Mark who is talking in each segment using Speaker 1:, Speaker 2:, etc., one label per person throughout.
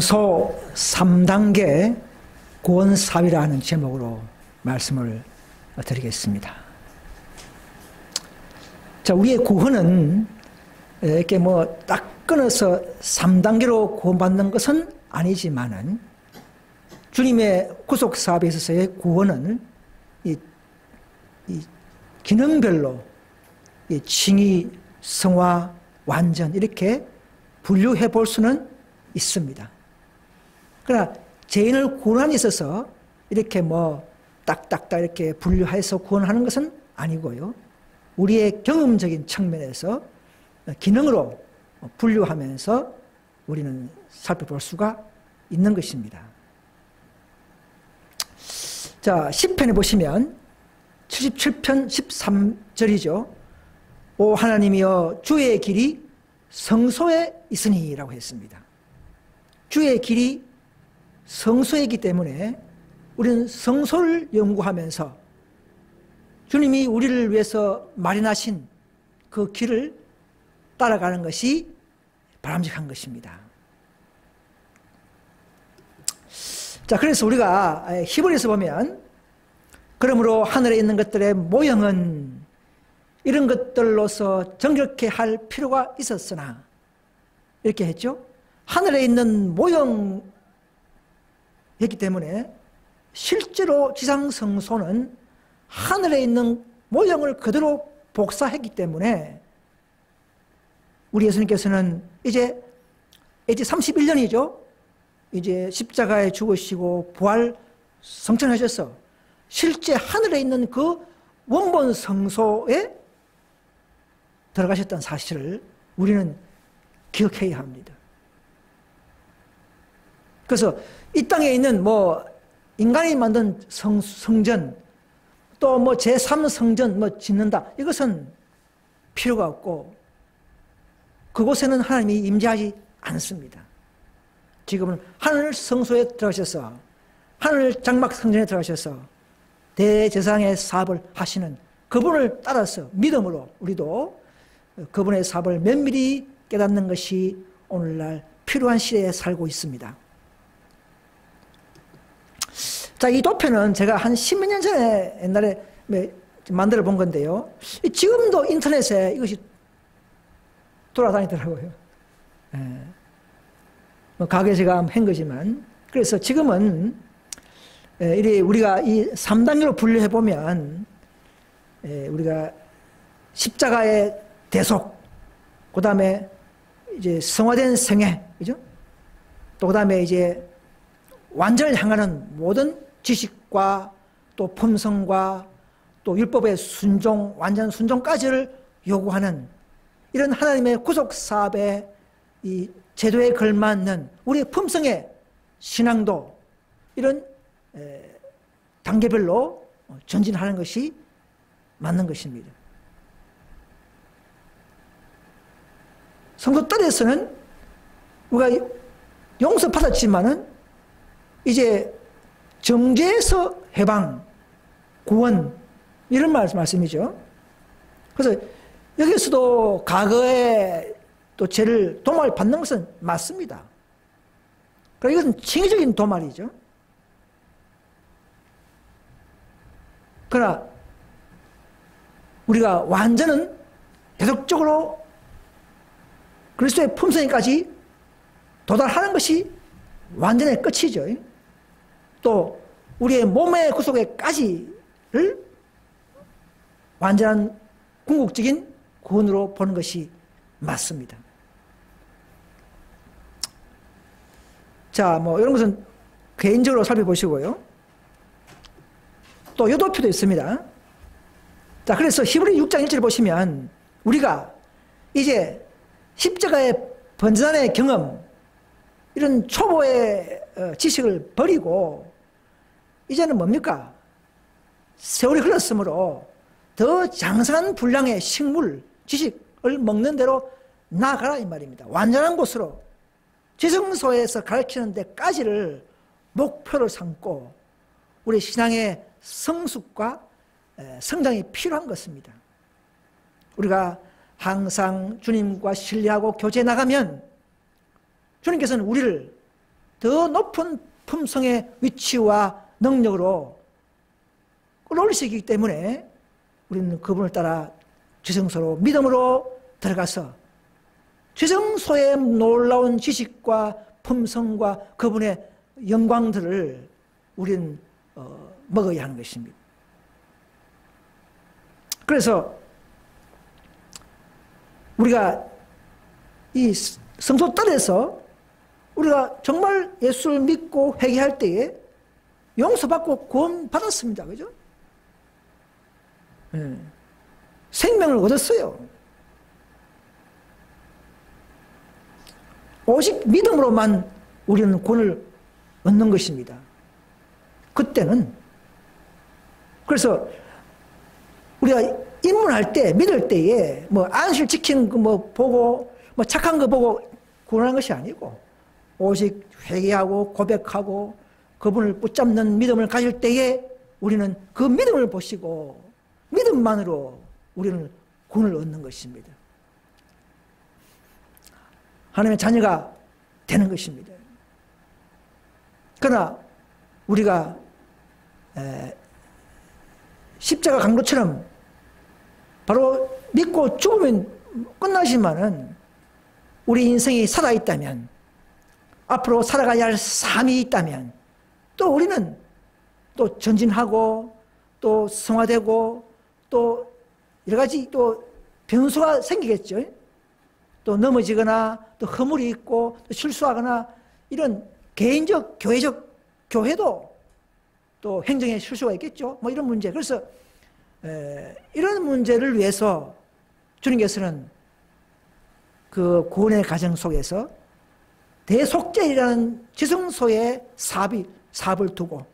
Speaker 1: 성소 3단계 구원 사위라는 제목으로 말씀을 드리겠습니다. 자, 우리의 구원은 이렇게 뭐 딱 끊어서 3단계로 구원받는 것은 아니지만은 주님의 구속 사업에 있어서의 구원은 이, 이 기능별로 이 칭의, 성화, 완전 이렇게 분류해 볼 수는 있습니다. 그러나 죄인을 구원함에 있어서 이렇게 뭐 딱딱딱 이렇게 분류해서 구원하는 것은 아니고요. 우리의 경험적인 측면에서 기능으로 분류하면서 우리는 살펴볼 수가 있는 것입니다. 자, 10편에 보시면 77편 13절이죠. 오 하나님이여 주의 길이 성소에 있으니라고 했습니다. 주의 길이 성소이기 때문에 우리는 성소를 연구하면서 주님이 우리를 위해서 마련하신 그 길을 따라가는 것이 바람직한 것입니다. 자, 그래서 우리가 히브리서 보면 그러므로 하늘에 있는 것들의 모형은 이런 것들로서 정결케 할 필요가 있었으나 이렇게 했죠. 하늘에 있는 모형 이기 때문에 실제로 지상성소는 하늘에 있는 모형을 그대로 복사했기 때문에 우리 예수님께서는 이제 이제 31년이죠. 이제 십자가에 죽으시고 부활 성천하셔서 실제 하늘에 있는 그 원본 성소에 들어가셨다는 사실을 우리는 기억해야 합니다. 그래서 이 땅에 있는 뭐 인간이 만든 성, 성전 또 뭐 제3성전 뭐 짓는다 이것은 필요가 없고 그곳에는 하나님이 임재하지 않습니다. 지금은 하늘 성소에 들어가셔서 하늘 장막 성전에 들어가셔서 대제상의 사업을 하시는 그분을 따라서 믿음으로 우리도 그분의 사업을 면밀히 깨닫는 것이 오늘날 필요한 시대에 살고 있습니다. 자, 이 도표는 제가 한 십몇 년 전에 옛날에 만들어 본 건데요. 지금도 인터넷에 이것이 돌아다니더라고요. 예. 뭐 가게 제가 한 거지만. 그래서 지금은 예, 우리가 이 3단계로 분류해 보면 예, 우리가 십자가의 대속, 그 다음에 이제 성화된 생애, 그죠? 또 그 다음에 이제 완전을 향하는 모든 지식과 또 품성과 또 율법의 순종, 완전 순종까지를 요구하는 이런 하나님의 구속 사업의 이 제도에 걸맞는 우리의 품성의 신앙도 이런 단계별로 전진하는 것이 맞는 것입니다. 성도 딸에서는 우리가 용서 받았지만은 이제 정죄에서 해방, 구원 이런 말씀이죠. 그래서 여기서도 과거에 또 죄를 도말 받는 것은 맞습니다. 그러니까 이것은 칭의적인 도말이죠. 그러나 우리가 완전은 계속적으로 그리스도의 품성에까지 도달하는 것이 완전의 끝이죠. 또 우리의 몸의 구속에까지를 완전한 궁극적인 구원으로 보는 것이 맞습니다. 자, 뭐 이런 것은 개인적으로 살펴보시고요. 또 요도표도 있습니다. 자, 그래서 히브리 6장 1절 보시면 우리가 이제 십자가의 번전의 경험 이런 초보의 어, 지식을 버리고 이제는 뭡니까? 세월이 흘렀으므로 더 장성한 분량의 식물, 지식을 먹는 대로 나아가라 이 말입니다. 완전한 곳으로 지성소에서 가르치는 데까지를 목표를 삼고 우리 신앙의 성숙과 성장이 필요한 것입니다. 우리가 항상 주님과 신뢰하고 교제해 나가면 주님께서는 우리를 더 높은 품성의 위치와 능력으로 끌어올릴 수 있기 때문에 우리는 그분을 따라 지성소로 믿음으로 들어가서 지성소의 놀라운 지식과 품성과 그분의 영광들을 우리는 어, 먹어야 하는 것입니다. 그래서 우리가 이 성소 뜰에서 우리가 정말 예수를 믿고 회개할 때에 용서받고 구원 받았습니다. 그죠? 네. 생명을 얻었어요. 오직 믿음으로만 우리는 구원을 얻는 것입니다. 그때는 그래서 우리가 입문할 때 믿을 때에 뭐 안실 지키는 거뭐 보고 뭐 착한 거 보고 구원하는 것이 아니고 오직 회개하고 고백하고 그분을 붙잡는 믿음을 가질 때에 우리는 그 믿음을 보시고 믿음만으로 우리는 구원을 얻는 것입니다. 하나님의 자녀가 되는 것입니다. 그러나 우리가 십자가 강도처럼 바로 믿고 죽으면 끝나지만은 우리 인생이 살아있다면 앞으로 살아가야 할 삶이 있다면 또 우리는 또 전진하고 또 성화되고 또 여러 가지 또 변수가 생기겠죠. 또 넘어지거나 또 허물이 있고 또 실수하거나 이런 개인적 교회적 교회도 또 행정에 실수가 있겠죠. 뭐 이런 문제. 그래서 에, 이런 문제를 위해서 주님께서는 그 구원의 과정 속에서 대속죄이라는 지성소의 사비, 사업을 두고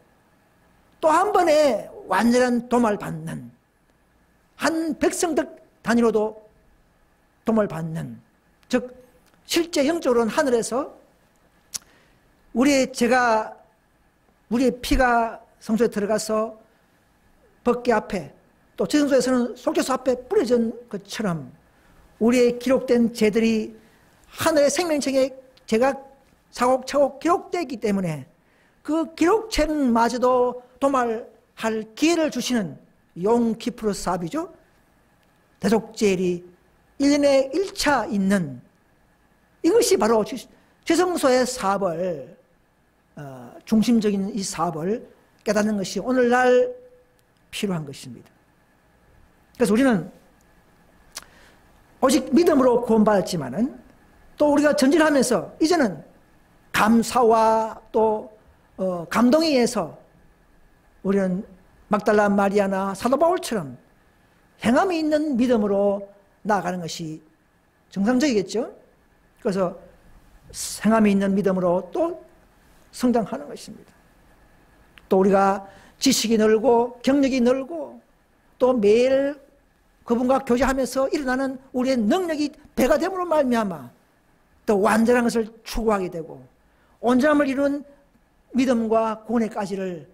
Speaker 1: 또 한 번에 완전한 도말 받는 한 백성들 단위로도 도말 받는 즉 실제 영적으로는 하늘에서 우리의 제가 우리의 피가 성소에 들어가서 법계 앞에 또 지성소에서는 속죄소 앞에 뿌려진 것처럼 우리의 기록된 죄들이 하늘의 생명책에 제가 차곡차곡 기록되기 때문에 그 기록책마저도 도말할 기회를 주시는 용키프로 사업이죠. 대속제일이 1년에 1차 있는 이것이 바로 최성소의 사업을 어, 중심적인 이 사업을 깨닫는 것이 오늘날 필요한 것입니다. 그래서 우리는 오직 믿음으로 구원받았지만은 또 우리가 전진하면서 이제는 감사와 또 어, 감동에 의해서 우리는 막달라 마리아나 사도 바울처럼 행함이 있는 믿음으로 나아가는 것이 정상적이겠죠. 그래서 행함이 있는 믿음으로 또 성장하는 것입니다. 또 우리가 지식이 늘고 경력이 늘고 또 매일 그분과 교제하면서 일어나는 우리의 능력이 배가 됨으로 말미암아 또 완전한 것을 추구하게 되고 온전함을 이룬 믿음과 구원의까지를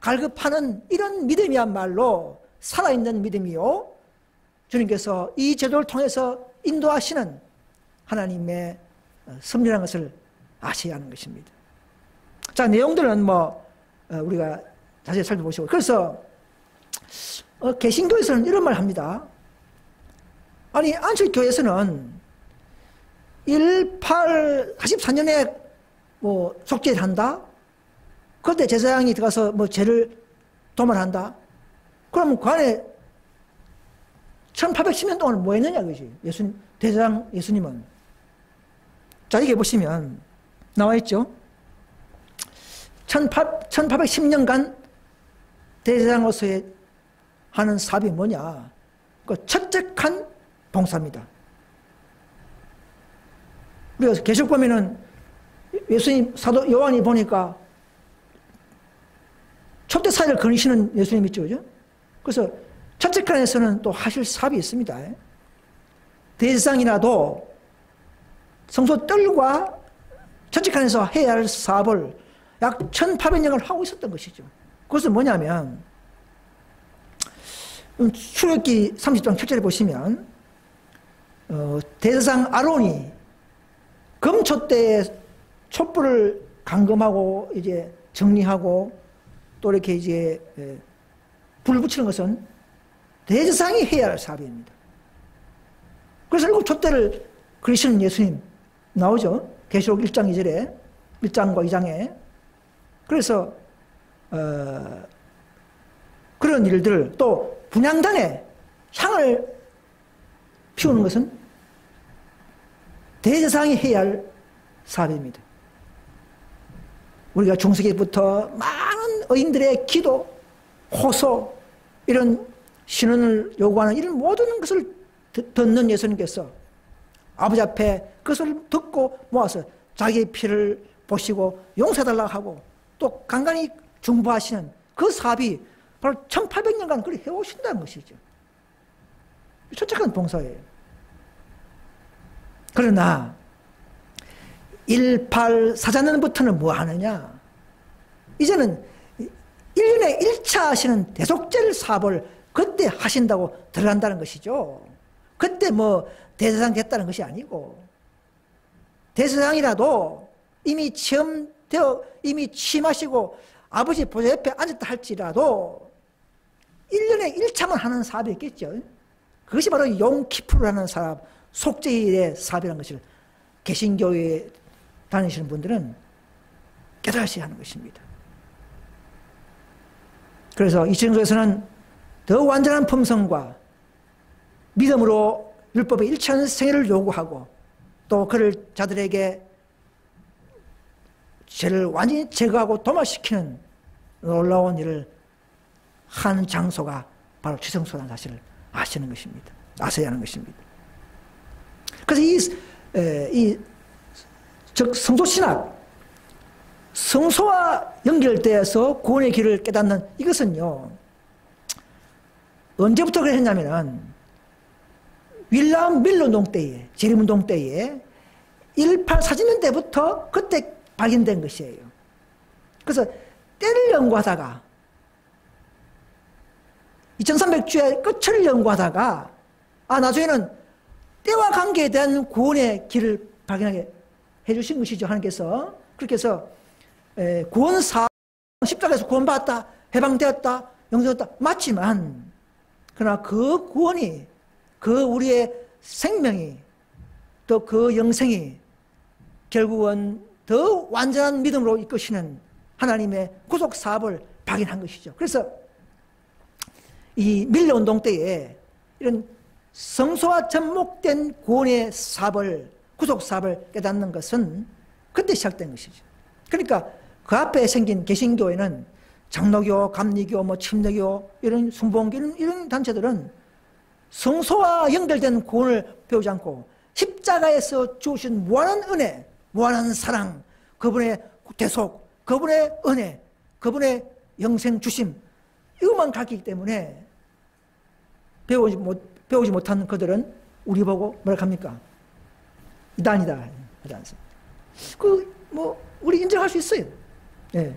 Speaker 1: 갈급하는 이런 믿음이야말로 살아있는 믿음이요. 주님께서 이 제도를 통해서 인도하시는 하나님의 섭리라는 것을 아셔야 하는 것입니다. 자, 내용들은 뭐, 어, 우리가 자세히 살펴보시고. 그래서, 어, 개신교에서는 이런 말 합니다. 아니, 안식교에서는 18, 44년에 뭐, 속죄를 한다? 그때 제사장이 들어가서 뭐 죄를 도말한다. 그러면 그 안에 1810년 동안 뭐 했느냐, 그지? 예수님, 대제사장 예수님은. 자, 이게 보시면 나와 있죠? 1810년간 대제사장으로서의 하는 사업이 뭐냐? 그 첫째칸 봉사입니다. 우리가 계속 보면은 예수님 사도 요한이 보니까 촛대 사회를 거니시는 예수님 있죠, 그죠? 그래서 첫째 칸에서는 또 하실 사업이 있습니다. 대상이라도 성소 뜰과 첫째 칸에서 해야 할 사업을 약 1800년을 하고 있었던 것이죠. 그것은 뭐냐면, 음, 출애기 30장 7절에 보시면, 어, 대상 아론이 금초 때에 촛불을 감금하고 이제 정리하고 또 이렇게 이제 불 붙이는 것은 대제상이 해야 할 사업입니다. 그래서 일곱 촛대를 그리시는 예수님 나오죠. 계시록 1장 2절에 1장과 2장에 그래서 어, 그런 일들 또 분향단에 향을 피우는 것은 대제상이 해야 할 사업입니다. 우리가 중세기부터 많은 의인들의 기도, 호소, 이런 신원을 요구하는 이런 모든 것을 듣는 예수님께서 아버지 앞에 그것을 듣고 모아서 자기의 피를 보시고 용서달라고 하고 또 간간히 중보하시는 그 사업이 바로 1800년간 그리 해오신다는 것이죠. 초착한 봉사예요. 그러나 18 사자년부터는 뭐 하느냐? 이제는 1년에 1차 하시는 대속절 사업을 그때 하신다고 들어간다는 것이죠. 그때 뭐 대세상 됐다는 것이 아니고 대세상이라도 이미 체험되어 이미 취임하시고 아버지 보좌 옆에 앉았다 할지라도 1년에 1차만 하는 사업이 있겠죠. 그것이 바로 용키프라는 사업, 속죄일의 사업이라는 것을 개신교에 다니시는 분들은 깨달으셔야 하는 것입니다. 그래서 이층에서는 더 완전한 품성과 믿음으로 율법의 일천 생애를 요구하고 또 그를 자들에게 죄를 완전히 제거하고 도마시키는 놀라운 일을 하는 장소가 바로 지성소라는 사실을 아시는 것입니다. 아셔야 하는 것입니다. 그래서 이, 에, 이 즉, 성소신학, 성소와 연결되어서 구원의 길을 깨닫는 이것은요, 언제부터 그랬냐면은, 윌람 밀로운동 때에, 재림운동 때에 18 사진년 때부터 그때 발견된 것이에요. 그래서 때를 연구하다가 2300주의 끝을 연구하다가 아 나중에는 때와 관계에 대한 구원의 길을 발견하게 해주신 것이죠 하나님께서 그렇게 해서 구원사 십자가에서 구원받았다 해방되었다 영생했다 맞지만 그러나 그 구원이 그 우리의 생명이 또 그 영생이 결국은 더 완전한 믿음으로 이끄시는 하나님의 구속 사업을 발견한 것이죠. 그래서 이 밀려 운동 때에 이런 성소와 접목된 구원의 사업을 구속 사업을 깨닫는 것은 그때 시작된 것이죠. 그러니까 그 앞에 생긴 개신교회는 장로교, 감리교, 뭐 침례교 이런 순봉교 이런, 이런 단체들은 성소와 연결된 구원을 배우지 않고 십자가에서 주신 무한한 은혜, 무한한 사랑, 그분의 대속, 그분의 은혜, 그분의 영생 주심 이것만 가르치기 때문에 배우지 못 배우지 못한 그들은 우리 보고 뭐라 합니까? 이단이다 하지 않습니다. 그뭐 우리 인정할 수 있어요. 예.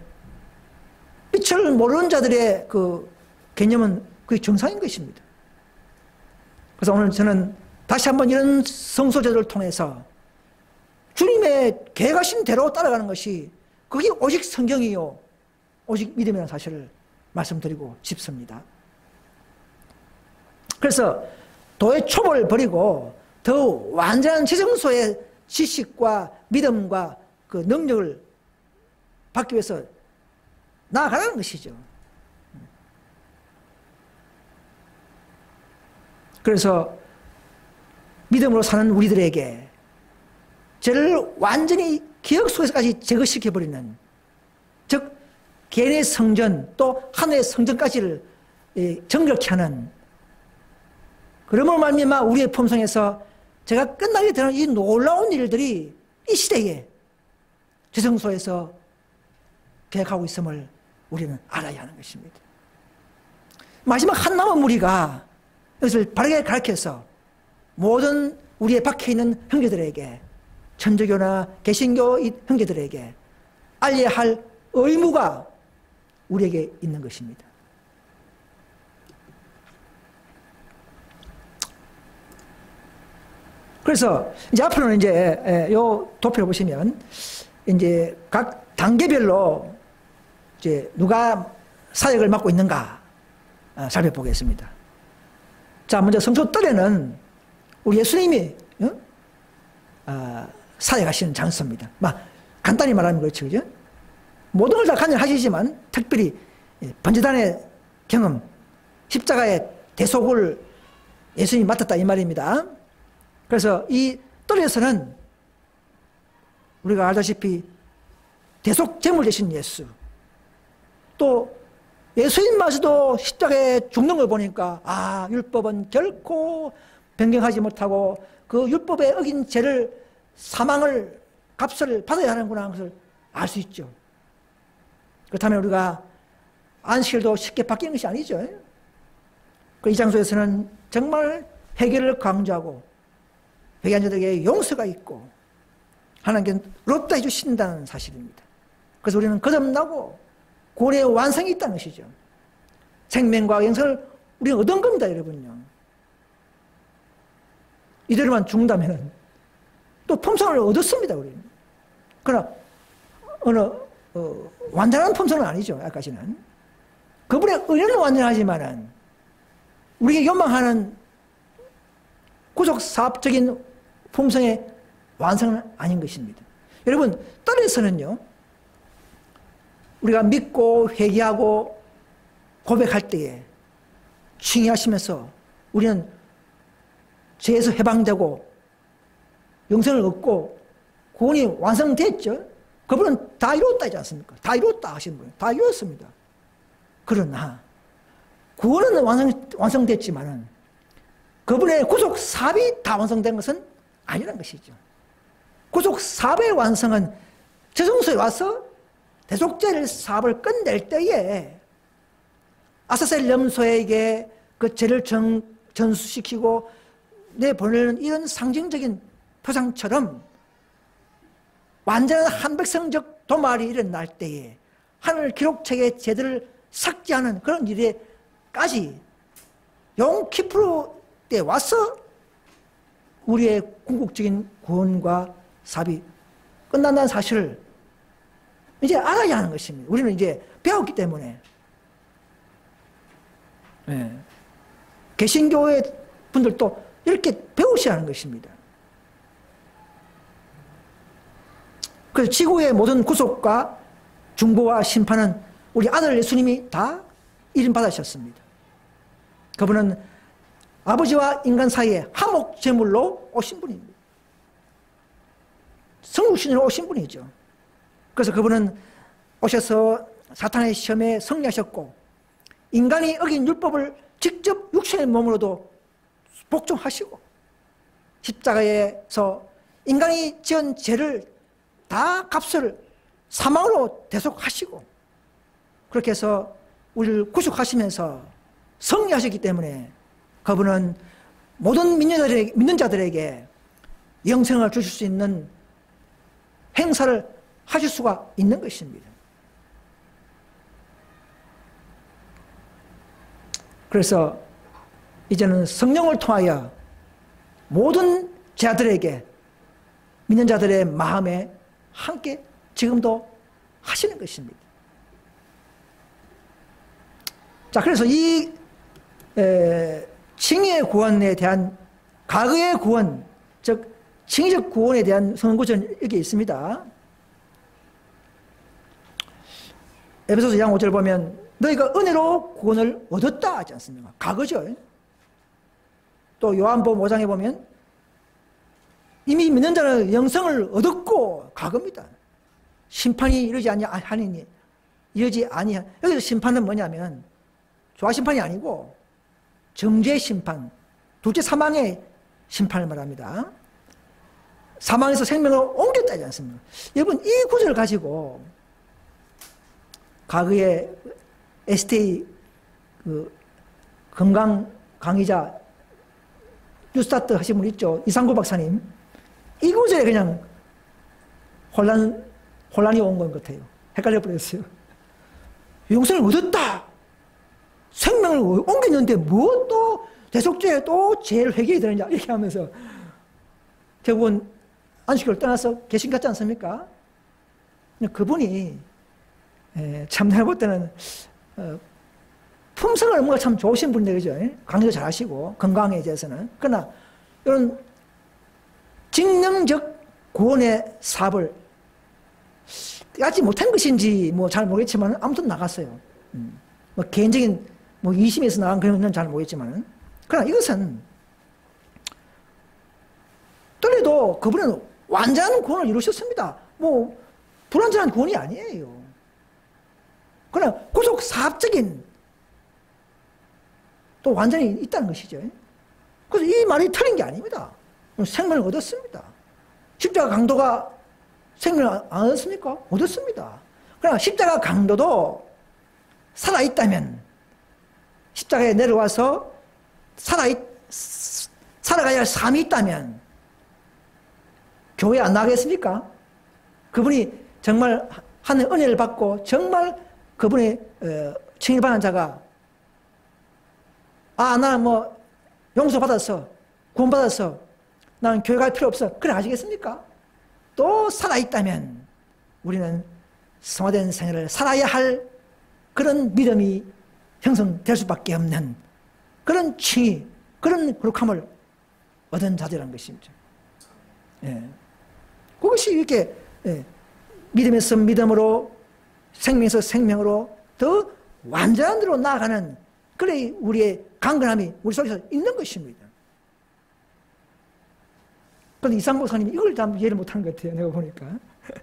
Speaker 1: 빛을 모르는 자들의 그 개념은 그게 정상인 것입니다. 그래서 오늘 저는 다시 한번 이런 성소제도를 통해서 주님의 계획하신 대로 따라가는 것이 그게 오직 성경이요. 오직 믿음이라는 사실을 말씀드리고 싶습니다. 그래서 도의 촉을 버리고 더 완전한 지성소의 지식과 믿음과 그 능력을 받기 위해서 나아가는 것이죠. 그래서 믿음으로 사는 우리들에게 죄를 완전히 기억 속에서까지 제거시켜버리는 즉 개인의 성전 또 하늘의 성전까지를 정결케 하는 그러므로 말미암아 우리의 품성에서 제가 끝나게 되는 이 놀라운 일들이 이 시대에 지성소에서 계획하고 있음을 우리는 알아야 하는 것입니다. 마지막 한 남은 무리가 이것을 바르게 가르쳐서 모든 우리의 박혀 있는 형제들에게 천주교나 개신교 형제들에게 알려야 할 의무가 우리에게 있는 것입니다. 그래서 이제 앞으로는 이제 요 도표를 보시면 이제 각 단계별로 이제 누가 사역을 맡고 있는가 아, 살펴보겠습니다. 자, 먼저 성소 뜰에는 우리 예수님이 어? 아, 사역하시는 장소입니다. 막 간단히 말하면 그렇죠, 그죠? 모든 걸 다 간절하시지만 특별히 번제단의 경험, 십자가의 대속을 예수님이 맡았다 이 말입니다. 그래서 이 뜰에서는 우리가 알다시피 대속 제물 되신 예수 또 예수님마저도 십자가에 죽는 걸 보니까 아 율법은 결코 변경하지 못하고 그 율법에 어긴 죄를 사망을 값을 받아야 하는구나 하는 것을 알 수 있죠. 그렇다면 우리가 안식일도 쉽게 바뀌는 것이 아니죠. 그 이 장소에서는 정말 해결을 강조하고 회개한 자들에게 용서가 있고 하나님께 롭다 해주신다는 사실입니다. 그래서 우리는 거듭나고 고래의 완성이 있다는 것이죠. 생명과 영생을 우리는 얻은 겁니다, 여러분요. 이대로만 죽는다면 또 품성을 얻었습니다, 우리는. 그러나 어느 어, 완전한 품성은 아니죠, 아까지는. 그분의 은혜는 완전하지만은 우리가 요망하는 구속 사업적인 품성의 완성은 아닌 것입니다. 여러분, 떨에서는요, 우리가 믿고 회개하고 고백할 때에 칭의하시면서 우리는 죄에서 해방되고 영생을 얻고 구원이 완성됐죠. 그분은 다 이뤘다 하지 않습니까? 다 이뤘다 하신 분, 다 이뤘습니다. 그러나 구원은 완성, 완성됐지만은 그분의 구속 사업이 다 완성된 것은 아니란 것이죠. 구속 사업의 완성은 저성소에 와서 대속죄를 사업을 끝낼 때에 아사셀 염소에게 그 죄를 정, 전수시키고 내보내는 이런 상징적인 표상처럼 완전한 한백성적 도말이 일어날 때에 하늘 기록책의 죄들을 삭제하는 그런 일에까지 용 키프로 때 와서 우리의 궁극적인 구원과 삽이 끝난다는 사실을 이제 알아야 하는 것입니다. 우리는 이제 배웠기 때문에. 네. 개신교의 분들도 이렇게 배우셔야 하는 것입니다. 그래서 지구의 모든 구속과 중보와 심판은 우리 아들 예수님이 다 이름 받으셨습니다. 그분은 아버지와 인간 사이에 화목 제물로 오신 분입니다. 성육신으로 오신 분이죠. 그래서 그분은 오셔서 사탄의 시험에 승리하셨고 인간이 어긴 율법을 직접 육신의 몸으로도 복종하시고 십자가에서 인간이 지은 죄를 다 값을 사망으로 대속하시고 그렇게 해서 우리를 구속하시면서 승리하셨기 때문에 그분은 모든 믿는 자들에게 영생을 주실 수 있는 행사를 하실 수가 있는 것입니다. 그래서 이제는 성령을 통하여 모든 자들에게 믿는 자들의 마음에 함께 지금도 하시는 것입니다. 자, 그래서 이 에, 칭의 구원에 대한 과거의 구원, 즉 칭의적 구원에 대한 선구전 여기 있습니다. 에베소서 2장 5절 보면 너희가 은혜로 구원을 얻었다 하지 않습니까? 과거죠. 또 요한복음 5장에 보면 이미 믿는 자는 영성을 얻었고 과거입니다. 심판이 이르지 아니 하니 이르지 아니 여기서 심판은 뭐냐면 조화 심판이 아니고 정죄 심판, 둘째 사망의 심판을 말합니다. 사망에서 생명을 옮겼다지 않습니까? 여러분 이 구절을 가지고 과거에 ST 그 건강 강의자 뉴스타트 하신 분 있죠. 이상구 박사님. 이 구절에 그냥 혼란, 혼란이 온 것 같아요. 헷갈려 버렸어요. 용서를 얻었다. 생명을 옮겼는데 뭐 또 대속죄에 또 죄를 회개해야 되느냐 이렇게 하면서 결국은 안식을 떠나서 개신 같지 않습니까? 그분이 예, 참 내가 볼 때는 어, 품성을 뭔가 참 좋으신 분인데 그죠? 강의도 잘하시고 건강에 대해서는 그러나 이런 직능적 구원의 사업을 하지 못한 것인지 뭐 잘 모르겠지만 아무튼 나갔어요. 음. 뭐 개인적인 뭐 이심에서 나간 그런 건잘 모르겠지만 그러나 이것은 떨려도 그분은 완전한 구원을 이루셨습니다. 뭐 불완전한 구원이 아니에요. 그러나 구속 사업적인 또 완전히 있다는 것이죠. 그래서 이 말이 틀린 게 아닙니다. 생명을 얻었습니다. 십자가 강도가 생명을 안 얻었습니까? 얻었습니다. 그러나 십자가 강도도 살아있다면 십자가에 내려와서 살아 있, 살아가야 할 삶이 있다면 교회 안 나가겠습니까? 그분이 정말 하는 은혜를 받고 정말 그분의 어, 칭의받은 자가 아 나는 뭐 용서 받았어 구원 받았어 나는 교회 갈 필요 없어 그래 하시겠습니까? 또 살아있다면 우리는 성화된 생애를 살아야 할 그런 믿음이 형성될 수밖에 없는 그런 칭의 그런 거룩함을 얻은 자들이라는 것이죠 예. 그것이 이렇게 예. 믿음에서 믿음으로 생명에서 생명으로 더 완전한 대로 나아가는 그래 우리의 강건함이 우리 속에서 있는 것입니다. 그런데 이상 목사님이 이걸 다 이해를 못하는 것 같아요. 내가 보니까.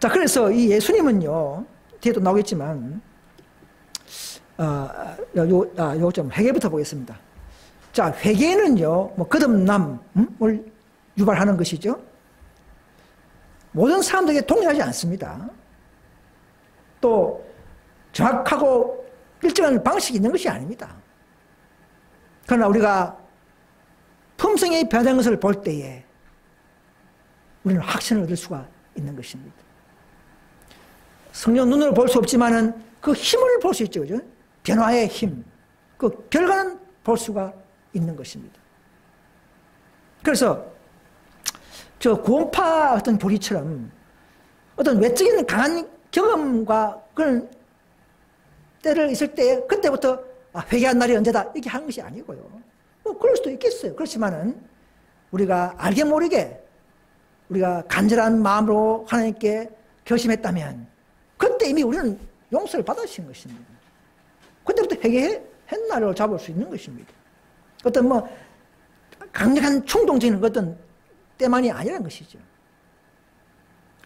Speaker 1: 자, 그래서 이 예수님은요, 뒤에도 나오겠지만, 아, 요, 아, 요좀 회개부터 보겠습니다. 자, 회개는요, 뭐, 거듭남을 유발하는 것이죠. 모든 사람들에게 동일하지 않습니다. 또 정확하고 일정한 방식이 있는 것이 아닙니다. 그러나 우리가 품성이 변한 것을 볼 때에 우리는 확신을 얻을 수가 있는 것입니다. 성령 눈으로 볼 수 없지만은 그 힘을 볼 수 있죠. 그죠? 변화의 힘. 그 결과는 볼 수가 있는 것입니다. 그래서 저 구원파 어떤 교리처럼 어떤 외적인 강한 경험과 그런 때를 있을 때 그때부터 아, 회개한 날이 언제다 이렇게 하는 것이 아니고요. 뭐 그럴 수도 있겠어요. 그렇지만은 우리가 알게 모르게 우리가 간절한 마음으로 하나님께 결심했다면 이미 우리는 용서를 받으신 것입니다. 그때부터 회개한 날을 잡을 수 있는 것입니다. 어떤 뭐 강력한 충동적인 어떤 때만이 아니라는 것이죠.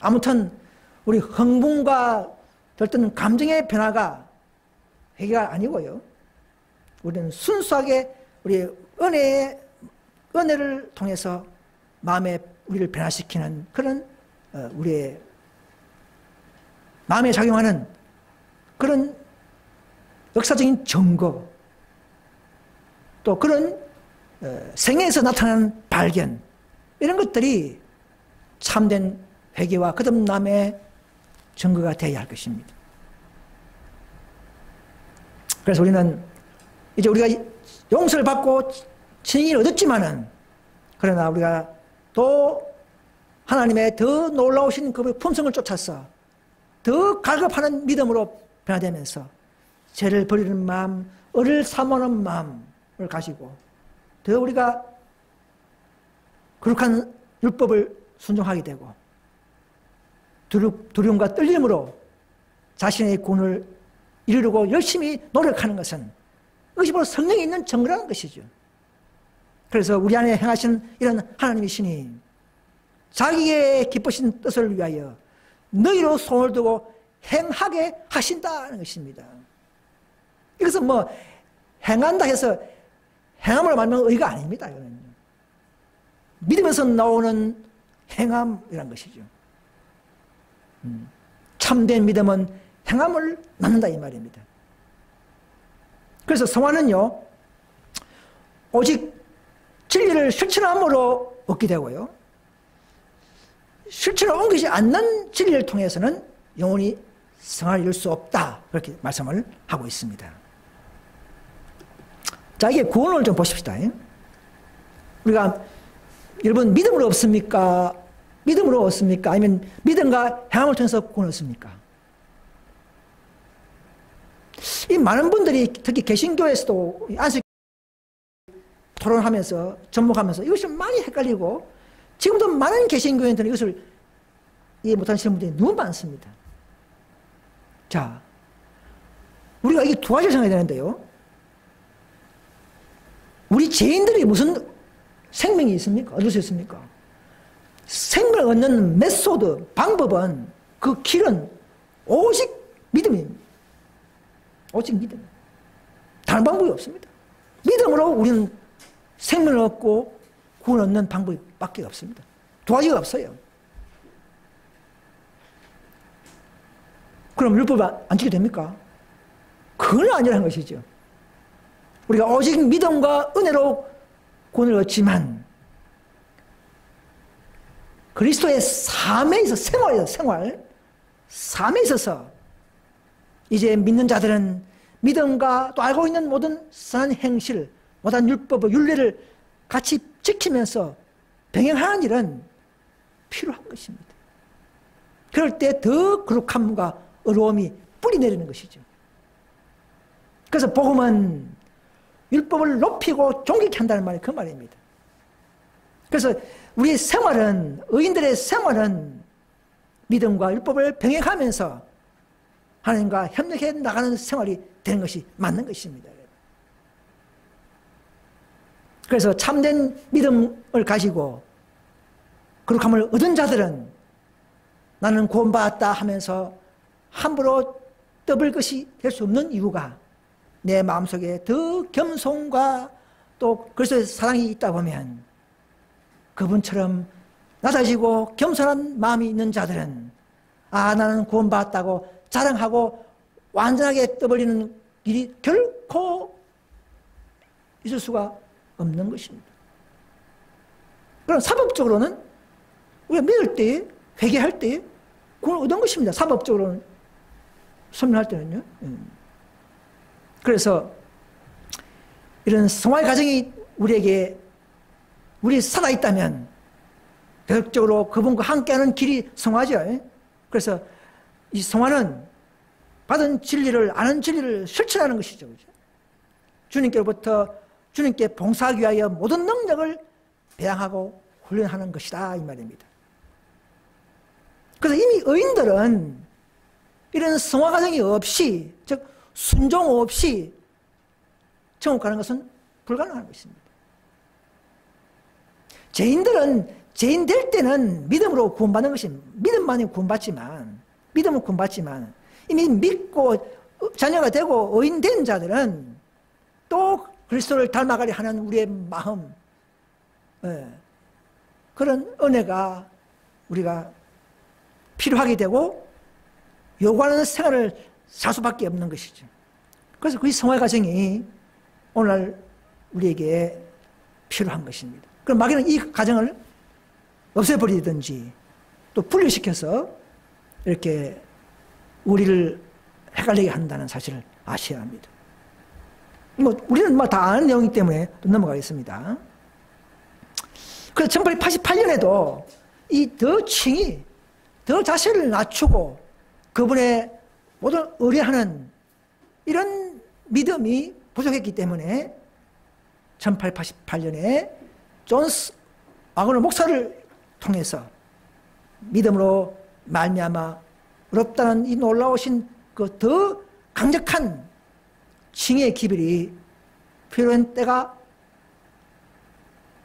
Speaker 1: 아무튼 우리 흥분과 절대는 감정의 변화가 회개가 아니고요. 우리는 순수하게 우리 은혜의 은혜를 통해서 마음에 우리를 변화시키는 그런 어, 우리의 마음에 작용하는 그런 역사적인 증거 또 그런 어, 생애에서 나타나는 발견 이런 것들이 참된 회개와 거듭남의 증거가 되어야 할 것입니다. 그래서 우리는 이제 우리가 용서를 받고 진리를 얻었지만은 그러나 우리가 또 하나님의 더 놀라우신 그 품성을 쫓아서 더 갈급하는 믿음으로 변화되면서 죄를 버리는 마음, 을을 사모하는 마음을 가지고 더 우리가 거룩한 율법을 순종하게 되고 두려움과 떨림으로 자신의 군을 이루려고 열심히 노력하는 것은 이것이 바로 성령이 있는 정거라는 것이죠. 그래서 우리 안에 행하신 이런 하나님이시니 자기의 기쁘신 뜻을 위하여 너희로 손을 두고 행하게 하신다는 것입니다. 이것은 뭐 행한다 해서 행함을 만드는 의가 아닙니다. 믿음에서 나오는 행함이란 것이죠. 음. 참된 믿음은 행함을 낳는다 이 말입니다. 그래서 성화는요, 오직 진리를 실천함으로 얻게 되고요. 실천을 옮기지 않는 진리를 통해서는 영원히 성화를 수 없다. 그렇게 말씀을 하고 있습니다. 자, 이게 구원을 좀 보십시다. 우리가 여러분 믿음으로 없습니까? 믿음으로 얻습니까? 아니면 믿음과 행함을 통해서 구원 얻습니까? 이 많은 분들이 특히 개신교에서도 안식 토론하면서 접목하면서 이것이 많이 헷갈리고 지금도 많은 개신교인들은 이것을 이해 못하시는 분들이 너무 많습니다. 자, 우리가 이게 두 가지를 생각해야 되는데요. 우리 죄인들이 무슨 생명이 있습니까? 얻을 수 있습니까? 생명을 얻는 method, 방법은 그 길은 오직 믿음입니다. 오직 믿음. 다른 방법이 없습니다. 믿음으로 우리는 생명을 얻고 구원 얻는 방법이 밖에 없습니다. 두 가지가 없어요. 그럼 율법 안 지게 됩니까? 그건 아니라는 것이죠. 우리가 오직 믿음과 은혜로 구원을 얻지만 그리스도의 삶에 있어 생활에서 생활 삶에 있어서 이제 믿는 자들은 믿음과 또 알고 있는 모든 선 행실 모든 율법과 윤례를 같이 지키면서 병행하는 일은 필요한 것입니다. 그럴 때 더 거룩함과 어려움이 뿌리 내리는 것이죠. 그래서 복음은 율법을 높이고 존귀케 한다는 말이 그 말입니다. 그래서 우리 생활은 의인들의 생활은 믿음과 율법을 병행하면서 하나님과 협력해 나가는 생활이 되는 것이 맞는 것입니다. 그래서 참된 믿음을 가지고 거룩함을 얻은 자들은 나는 구원받았다 하면서 함부로 떠볼 것이 될 수 없는 이유가 내 마음속에 더 겸손과 또 그리스도의 사랑이 있다 보면 그분처럼 낮아지고 겸손한 마음이 있는 자들은 아 나는 구원받았다고 자랑하고 완전하게 떠버리는 일이 결코 있을 수가 없는 것입니다. 그럼 사법적으로는 우리가 믿을 때 회개할 때 구원 얻은 것입니다. 사법적으로는 설명할 때는요. 음. 그래서 이런 성화의 과정이 우리에게 우리 살아 있다면 계속적으로 그분과 함께하는 길이 성화죠. 그래서 이 성화는 받은 진리를 아는 진리를 실천하는 것이죠. 그죠? 주님께로부터 주님께 봉사하기 위하여 모든 능력을 배양하고 훈련하는 것이다 이 말입니다. 그래서 이미 의인들은 이런 성화 과정이 없이 즉 순종 없이 천국 가는 것은 불가능한 것입니다. 죄인들은 죄인 될 때는 믿음으로 구원받는 것이 믿음만이 구원받지만 믿음은 구원받지만 이미 믿고 자녀가 되고 의인 된 자들은 또 그리스도를 닮아가려 하는 우리의 마음 예. 그런 은혜가 우리가 필요하게 되고 요구하는 생활을 살 수밖에 없는 것이죠. 그래서 그 성화 과정이 오늘 우리에게 필요한 것입니다. 그럼 마귀는 이 과정을 없애버리든지 또 분리시켜서 이렇게 우리를 헷갈리게 한다는 사실을 아셔야 합니다. 뭐 우리는 뭐 다 아는 내용이기 때문에 넘어가겠습니다. 그래서 1888년에도 이 더 칭이 더 자신을 낮추고 그분의 모든 의뢰하는 이런 믿음이 부족했기 때문에 1888년에 존스 아그너 목사를 통해서 믿음으로 말미암아 어렵다는 이 놀라우신 그 더 강력한 칭의 기별이 필요한 때가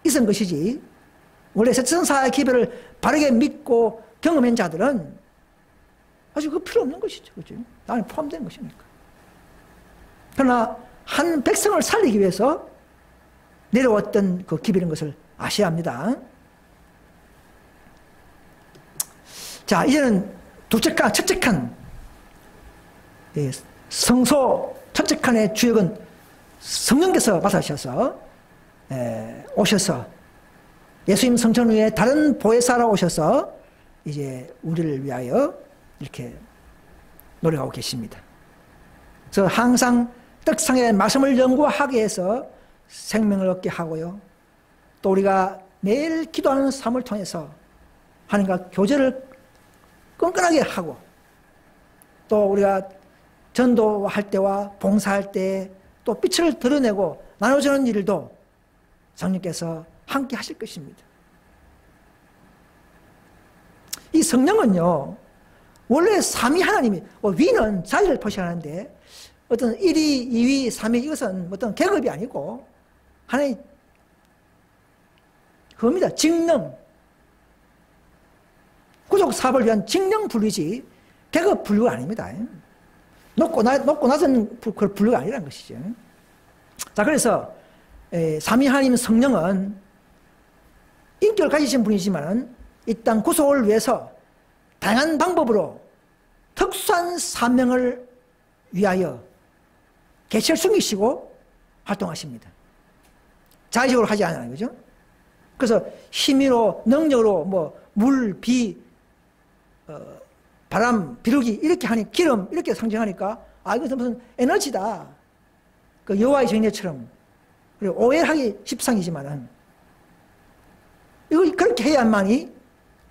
Speaker 1: 있은 것이지 원래 세천사의 기별을 바르게 믿고 경험한 자들은 아주 그 필요 없는 것이죠. 그죠? 나는 포함된 것이니까. 그러나 한 백성을 살리기 위해서 내려왔던 그 기별인 것을 아셔야 합니다. 자, 이제는 둘째 칸, 첫째 칸. 예, 성소 첫째 칸의 주역은 성령께서 맡으셔서 예, 오셔서 예수님 성천 후에 다른 보혜사로 오셔서 이제 우리를 위하여 이렇게 노력하고 계십니다. 그래서 항상 떡상의 말씀을 연구하게 해서 생명을 얻게 하고요. 또 우리가 매일 기도하는 삶을 통해서 하나님과 교제를 끈끈하게 하고 또 우리가 전도할 때와 봉사할 때또 빛을 드러내고 나눠주는 일도 성령께서 함께 하실 것입니다. 이 성령은요, 원래 삼위 하나님이, 뭐 위는 자리를 표시하는데 어떤 1위, 2위, 3위 이것은 어떤 계급이 아니고 하나의 그겁니다. 직능. 구속 사업을 위한 직능 분류지 계급 분류가 아닙니다. 놓고, 나, 놓고 나서는 그 분류가 아니라는 것이죠. 자, 그래서 삼위 하나님 성령은 인격을 가지신 분이지만 이 땅 구속을 위해서 다양한 방법으로 특수한 사명을 위하여 개체를 숨기시고 활동하십니다. 자의적으로 하지 않아요. 그죠? 그래서 힘으로, 능력으로, 뭐, 물, 비, 어, 바람, 비루기, 이렇게 하니, 기름, 이렇게 상징하니까, 아, 이것은 무슨 에너지다. 그 여호와의 정례처럼. 그리고 오해하기 십상이지만은, 이거 그렇게 해야만이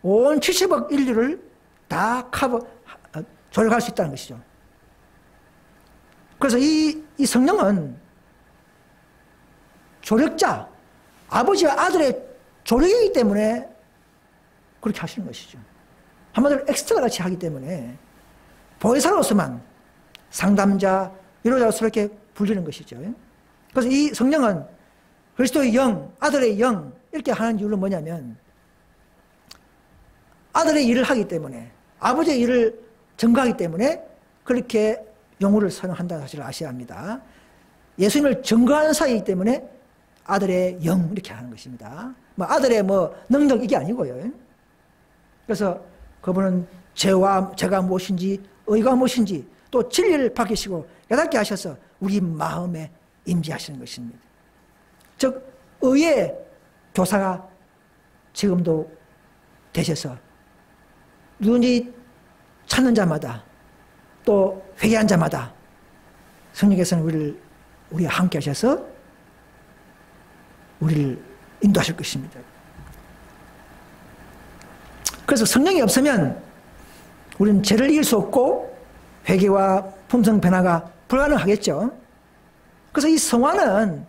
Speaker 1: 온 70억 인류를 다 커버, 어, 조력할 수 있다는 것이죠. 그래서 이, 이 성령은 조력자, 아버지와 아들의 조력이기 때문에 그렇게 하시는 것이죠. 한마디로 엑스트라 같이 하기 때문에 보혜사로서만 상담자, 위로자로서 이렇게 불리는 것이죠. 그래서 이 성령은 그리스도의 영, 아들의 영 이렇게 하는 이유는 뭐냐면 아들의 일을 하기 때문에 아버지의 일을 증거하기 때문에 그렇게 용우를 선언한다는 사실을 아셔야 합니다. 예수님을 증거하는 사이이기 때문에 아들의 영 이렇게 하는 것입니다. 뭐 아들의 뭐 능력 이게 아니고요. 그래서 그분은 죄와 죄가 무엇인지 의가 무엇인지 또 진리를 밝히시고 깨닫게 하셔서 우리 마음에 임재하시는 것입니다. 즉 의의 교사가 지금도 되셔서 누군지 찾는 자마다 또 회개한 자마다 성령께서는 우리를 우리와 함께 하셔서 우리를 인도하실 것입니다. 그래서 성령이 없으면 우리는 죄를 이길 수 없고 회개와 품성 변화가 불가능하겠죠. 그래서 이 성화는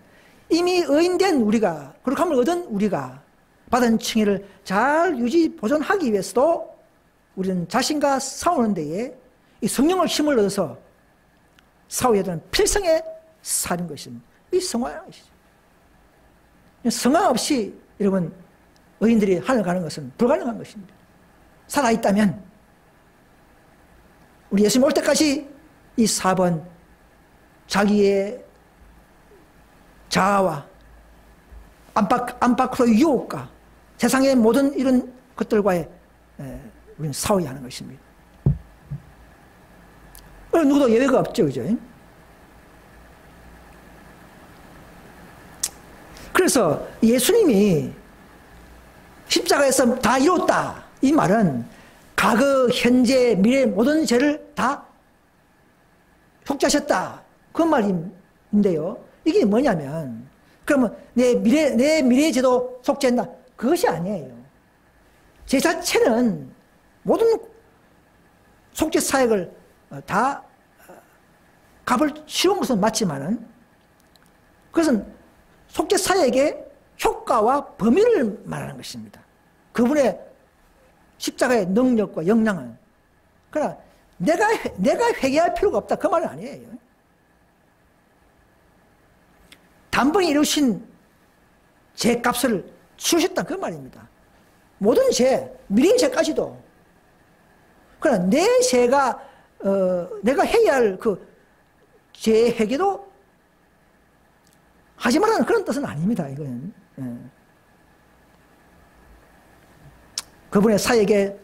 Speaker 1: 이미 의인된 우리가 거룩함을 얻은 우리가 받은 칭의를 잘 유지 보존하기 위해서도 우리는 자신과 싸우는 데에 이 성령을 힘을 얻어서 싸워야 되는 필성의 살인 것입니다. 이 성화야 것이죠. 성화 없이 여러분 의인들이 하늘 가는 것은 불가능한 것입니다. 살아있다면 우리 예수님 올 때까지 이 4번 자기의 자아와 안팎, 안팎으로의 유혹과 세상의 모든 이런 것들과의 우리는 싸워야 하는 것입니다. 누구도 예외가 없죠, 그죠? 그래서 예수님이 십자가에서 다 이뤘다. 이 말은 과거, 현재, 미래 모든 죄를 다 속죄하셨다. 그 말인데요. 이게 뭐냐면, 그러면 내 미래, 내 미래 죄도 속죄한다. 그것이 아니에요. 제 자체는 모든 속죄 사역을 다 값을 치운 것은 맞지만은 그것은 속죄사에게 효과와 범위를 말하는 것입니다. 그분의 십자가의 능력과 역량은 그러나 내가 내가 회개할 필요가 없다 그 말은 아니에요. 단번에 이루신 제 값을 치우셨다 그 말입니다. 모든 죄, 미래 죄까지도. 그러나 내 죄가 어, 내가 해야 할그 제회계도 하지 말라는 그런 뜻은 아닙니다. 이거는. 예. 그분의 사역에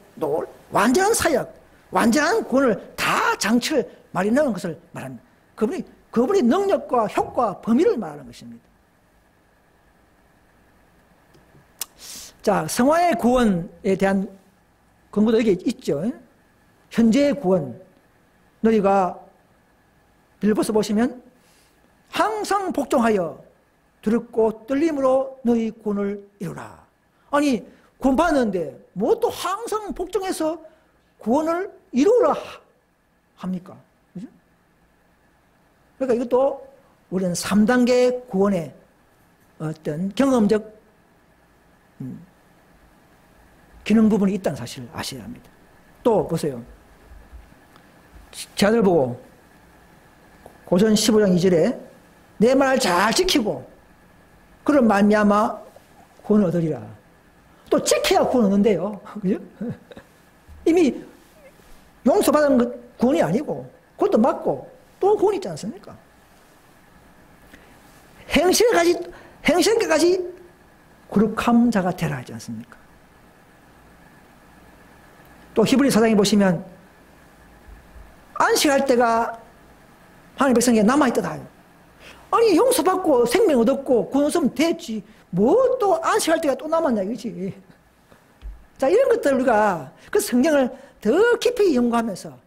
Speaker 1: 완전한 사역, 완전한 구원을 다 장치를 마련하는 것을 말합니다. 그분이, 그분의 능력과 효과, 범위를 말하는 것입니다. 자, 성화의 구원에 대한 근거도 여기 있죠. 현재의 구원. 너희가 빌보서 보시면 항상 복종하여 두렵고 떨림으로 너희 구원을 이루라. 아니 구원 받는데 뭐 또 항상 복종해서 구원을 이루라 합니까? 그죠? 그러니까 이것도 우리는 3단계 구원의 어떤 경험적 음, 기능 부분이 있다는 사실을 아셔야 합니다. 또 보세요. 제 아들 보고 고전 15장 2절에 내 말을 잘 지키고 그런 말미암아 구원 얻으리라. 또 지켜야 구원 얻는데요. 그죠? 이미 용서받은 구원이 아니고 그것도 맞고 또 구원이 있지 않습니까? 행실까지 행실까지 거룩함 자가 되라 하지 않습니까? 또 히브리 사장에 보시면 안식할 때가 하나님 백성에게 남아있다 아니 용서받고 생명 얻었고 구원 얻으면 됐지 뭐 또 안식할 때가 또 남았냐 이거지 자 이런 것들 우리가 그 성경을 더 깊이 연구하면서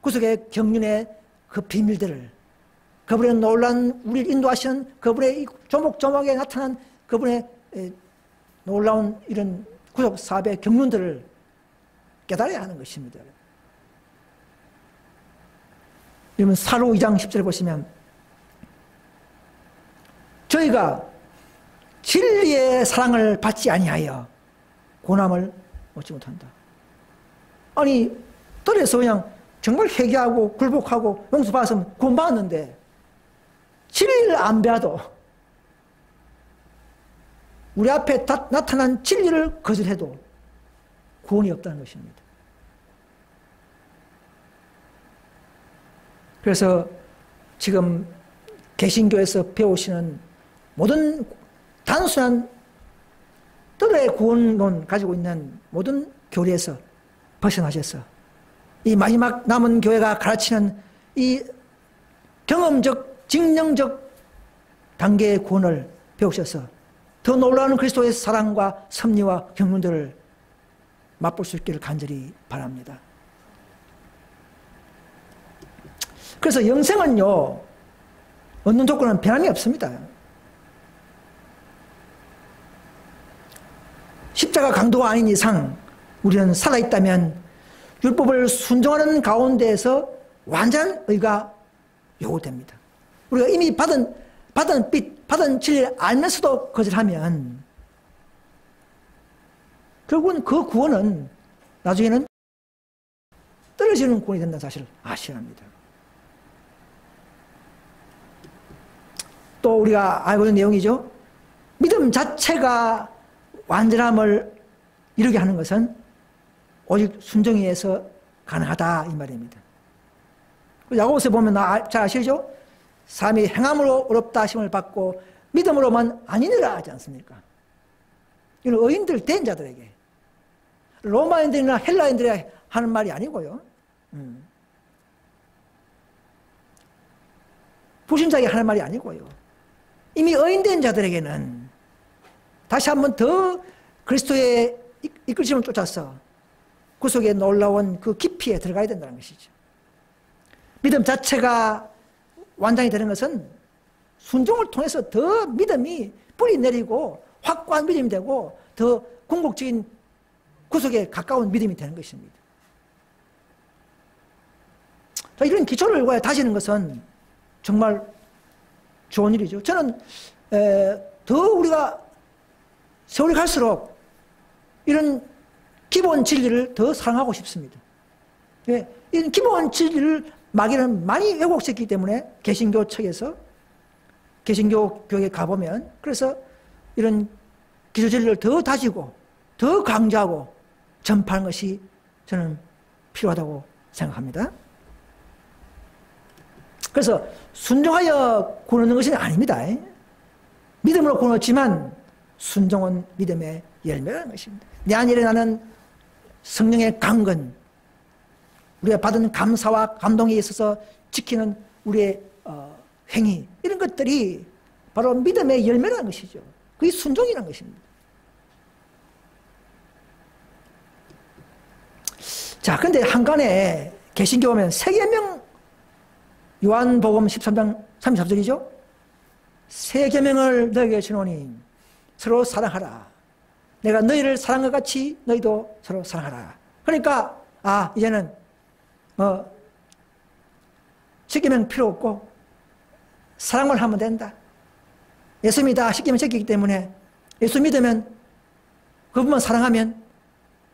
Speaker 1: 구속의 경륜의 그 비밀들을 그분의 놀란 우리를 인도하시는 그분의 조목조목에 나타난 그분의 놀라운 이런 구속 사업의 경륜들을 깨달아야 하는 것입니다. 여러분 사로 2장 10절에 보시면 저희가 진리의 사랑을 받지 아니하여 고남을 얻지 못한다. 아니 뜰에서 그냥 정말 회개하고 굴복하고 용서받았으면 구원받았는데 진리를 안 배워도 우리 앞에 나타난 진리를 거절해도 구원이 없다는 것입니다. 그래서 지금 개신교에서 배우시는 모든 단순한 뜰의 구원론 가지고 있는 모든 교리에서 벗어나셔서 이 마지막 남은 교회가 가르치는 이 경험적, 직령적 단계의 구원을 배우셔서 더 놀라운 그리스도의 사랑과 섭리와 경륜들을 맛볼 수 있기를 간절히 바랍니다. 그래서 영생은요, 얻는 조건은 변함이 없습니다. 십자가 강도가 아닌 이상 우리는 살아있다면 율법을 순종하는 가운데에서 완전한 의가 요구됩니다. 우리가 이미 받은, 받은 빛, 받은 진리를 알면서도 거절하면 결국은 그 구원은 나중에는 떨어지는 구원이 된다는 사실을 아셔야 합니다. 또 우리가 알고 있는 내용이죠. 믿음 자체가 완전함을 이루게 하는 것은 오직 순종에 의해서 가능하다 이 말입니다. 야고보서 보면 아, 잘 아시죠? 삶이 행함으로 어렵다 하심을 받고 믿음으로만 아니니라 하지 않습니까? 이는 의인들 된 자들에게 로마인들이나 헬라인들이 하는 말이 아니고요. 음. 부신자에게 하는 말이 아니고요. 이미 의인된 자들에게는 다시 한 번 더 그리스도의 이끌심을 쫓아서 구속의 놀라운 그 깊이에 들어가야 된다는 것이죠. 믿음 자체가 완장이 되는 것은 순종을 통해서 더 믿음이 뿌리 내리고 확고한 믿음이 되고 더 궁극적인 구속에 가까운 믿음이 되는 것입니다. 자, 이런 기초를 다지는 것은 정말 좋은 일이죠. 저는 에, 더 우리가 세월이 갈수록 이런 기본 진리를 더 사랑하고 싶습니다. 예, 이런 기본 진리를 마귀는 많이 왜곡시켰기 때문에 개신교 측에서 개신교 교회에 가보면 그래서 이런 기초 진리를 더 다지고 더 강조하고 전파하는 것이 저는 필요하다고 생각합니다. 그래서 순종하여 구원하는 것은 아닙니다. 믿음으로 구원했지만 순종은 믿음의 열매라는 것입니다. 내 안에 일어나는 성령의 강건, 우리가 받은 감사와 감동에 있어서 지키는 우리의 어, 행위 이런 것들이 바로 믿음의 열매라는 것이죠. 그게 순종이라는 것입니다. 자, 근데 한간에 개신교 보면 세계명 요한복음 13장 33절이죠. 세 계명을 너에게 주노니 서로 사랑하라. 내가 너희를 사랑과 같이 너희도 서로 사랑하라. 그러니까 아 이제는 뭐 십계명 필요 없고 사랑을 하면 된다. 예수 믿다 십계명 지키기 때문에 예수 믿으면 그분만 사랑하면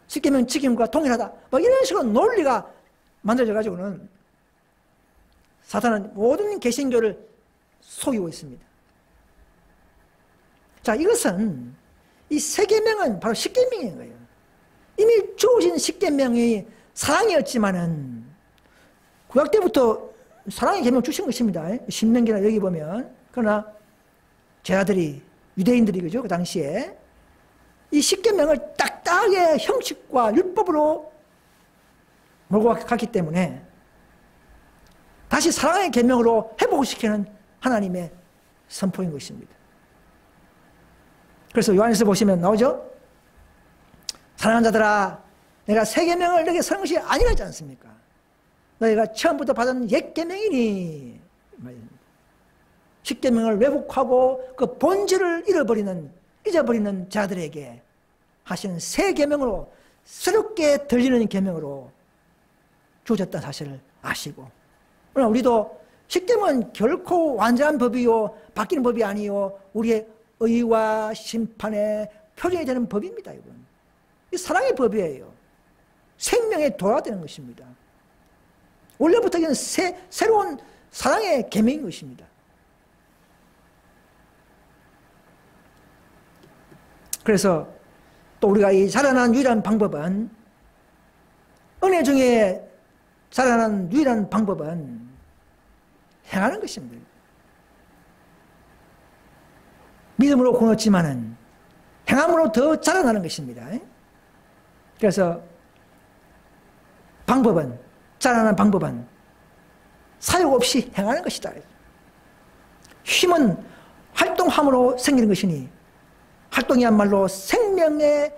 Speaker 1: 십계명 지킴과 동일하다. 뭐 이런 식으로 논리가 만들어져 가지고는 사탄은 모든 개신교를 속이고 있습니다. 자, 이것은 이 세계명은 바로 십계명인 거예요. 이미 주어진 십계명이 사랑이었지만은 구약 때부터 사랑의 계명 주신 것입니다. 신명기나 여기 보면 그러나 제자들이 유대인들이 그죠 그 당시에 이 십계명을 딱딱하게 형식과 율법으로 몰고 갔기 때문에 다시 사랑의 계명으로 회복시키는 하나님의 선포인 것입니다. 그래서 요한에서 보시면 나오죠? 사랑하는 자들아, 내가 새 계명을 너에게 서 것이 아니라 지 않습니까? 너희가 처음부터 받은 옛 계명이니 십계명을 왜곡하고 그 본질을 잃어버리는 잊어버리는 자들에게 하시는 새 계명으로 새롭게 들리는 계명으로 주어졌다 사실을 아시고 우리도 십계명은 결코 완전한 법이요 바뀌는 법이 아니요 우리의 의와 심판의 표정이 되는 법입니다, 이건. 이 사랑의 법이에요. 생명의 돌아되는 것입니다. 원래부터 이건 새, 새로운 사랑의 계명인 것입니다. 그래서 또 우리가 이 자라난 유일한 방법은 은혜 중에 자라난 유일한 방법은 행하는 것입니다. 믿음으로 끊었지만은 행함으로 더 자라나는 것입니다. 그래서 방법은 자라나는 방법은 사욕 없이 행하는 것이다. 힘은 활동함으로 생기는 것이니 활동이야말로 생명의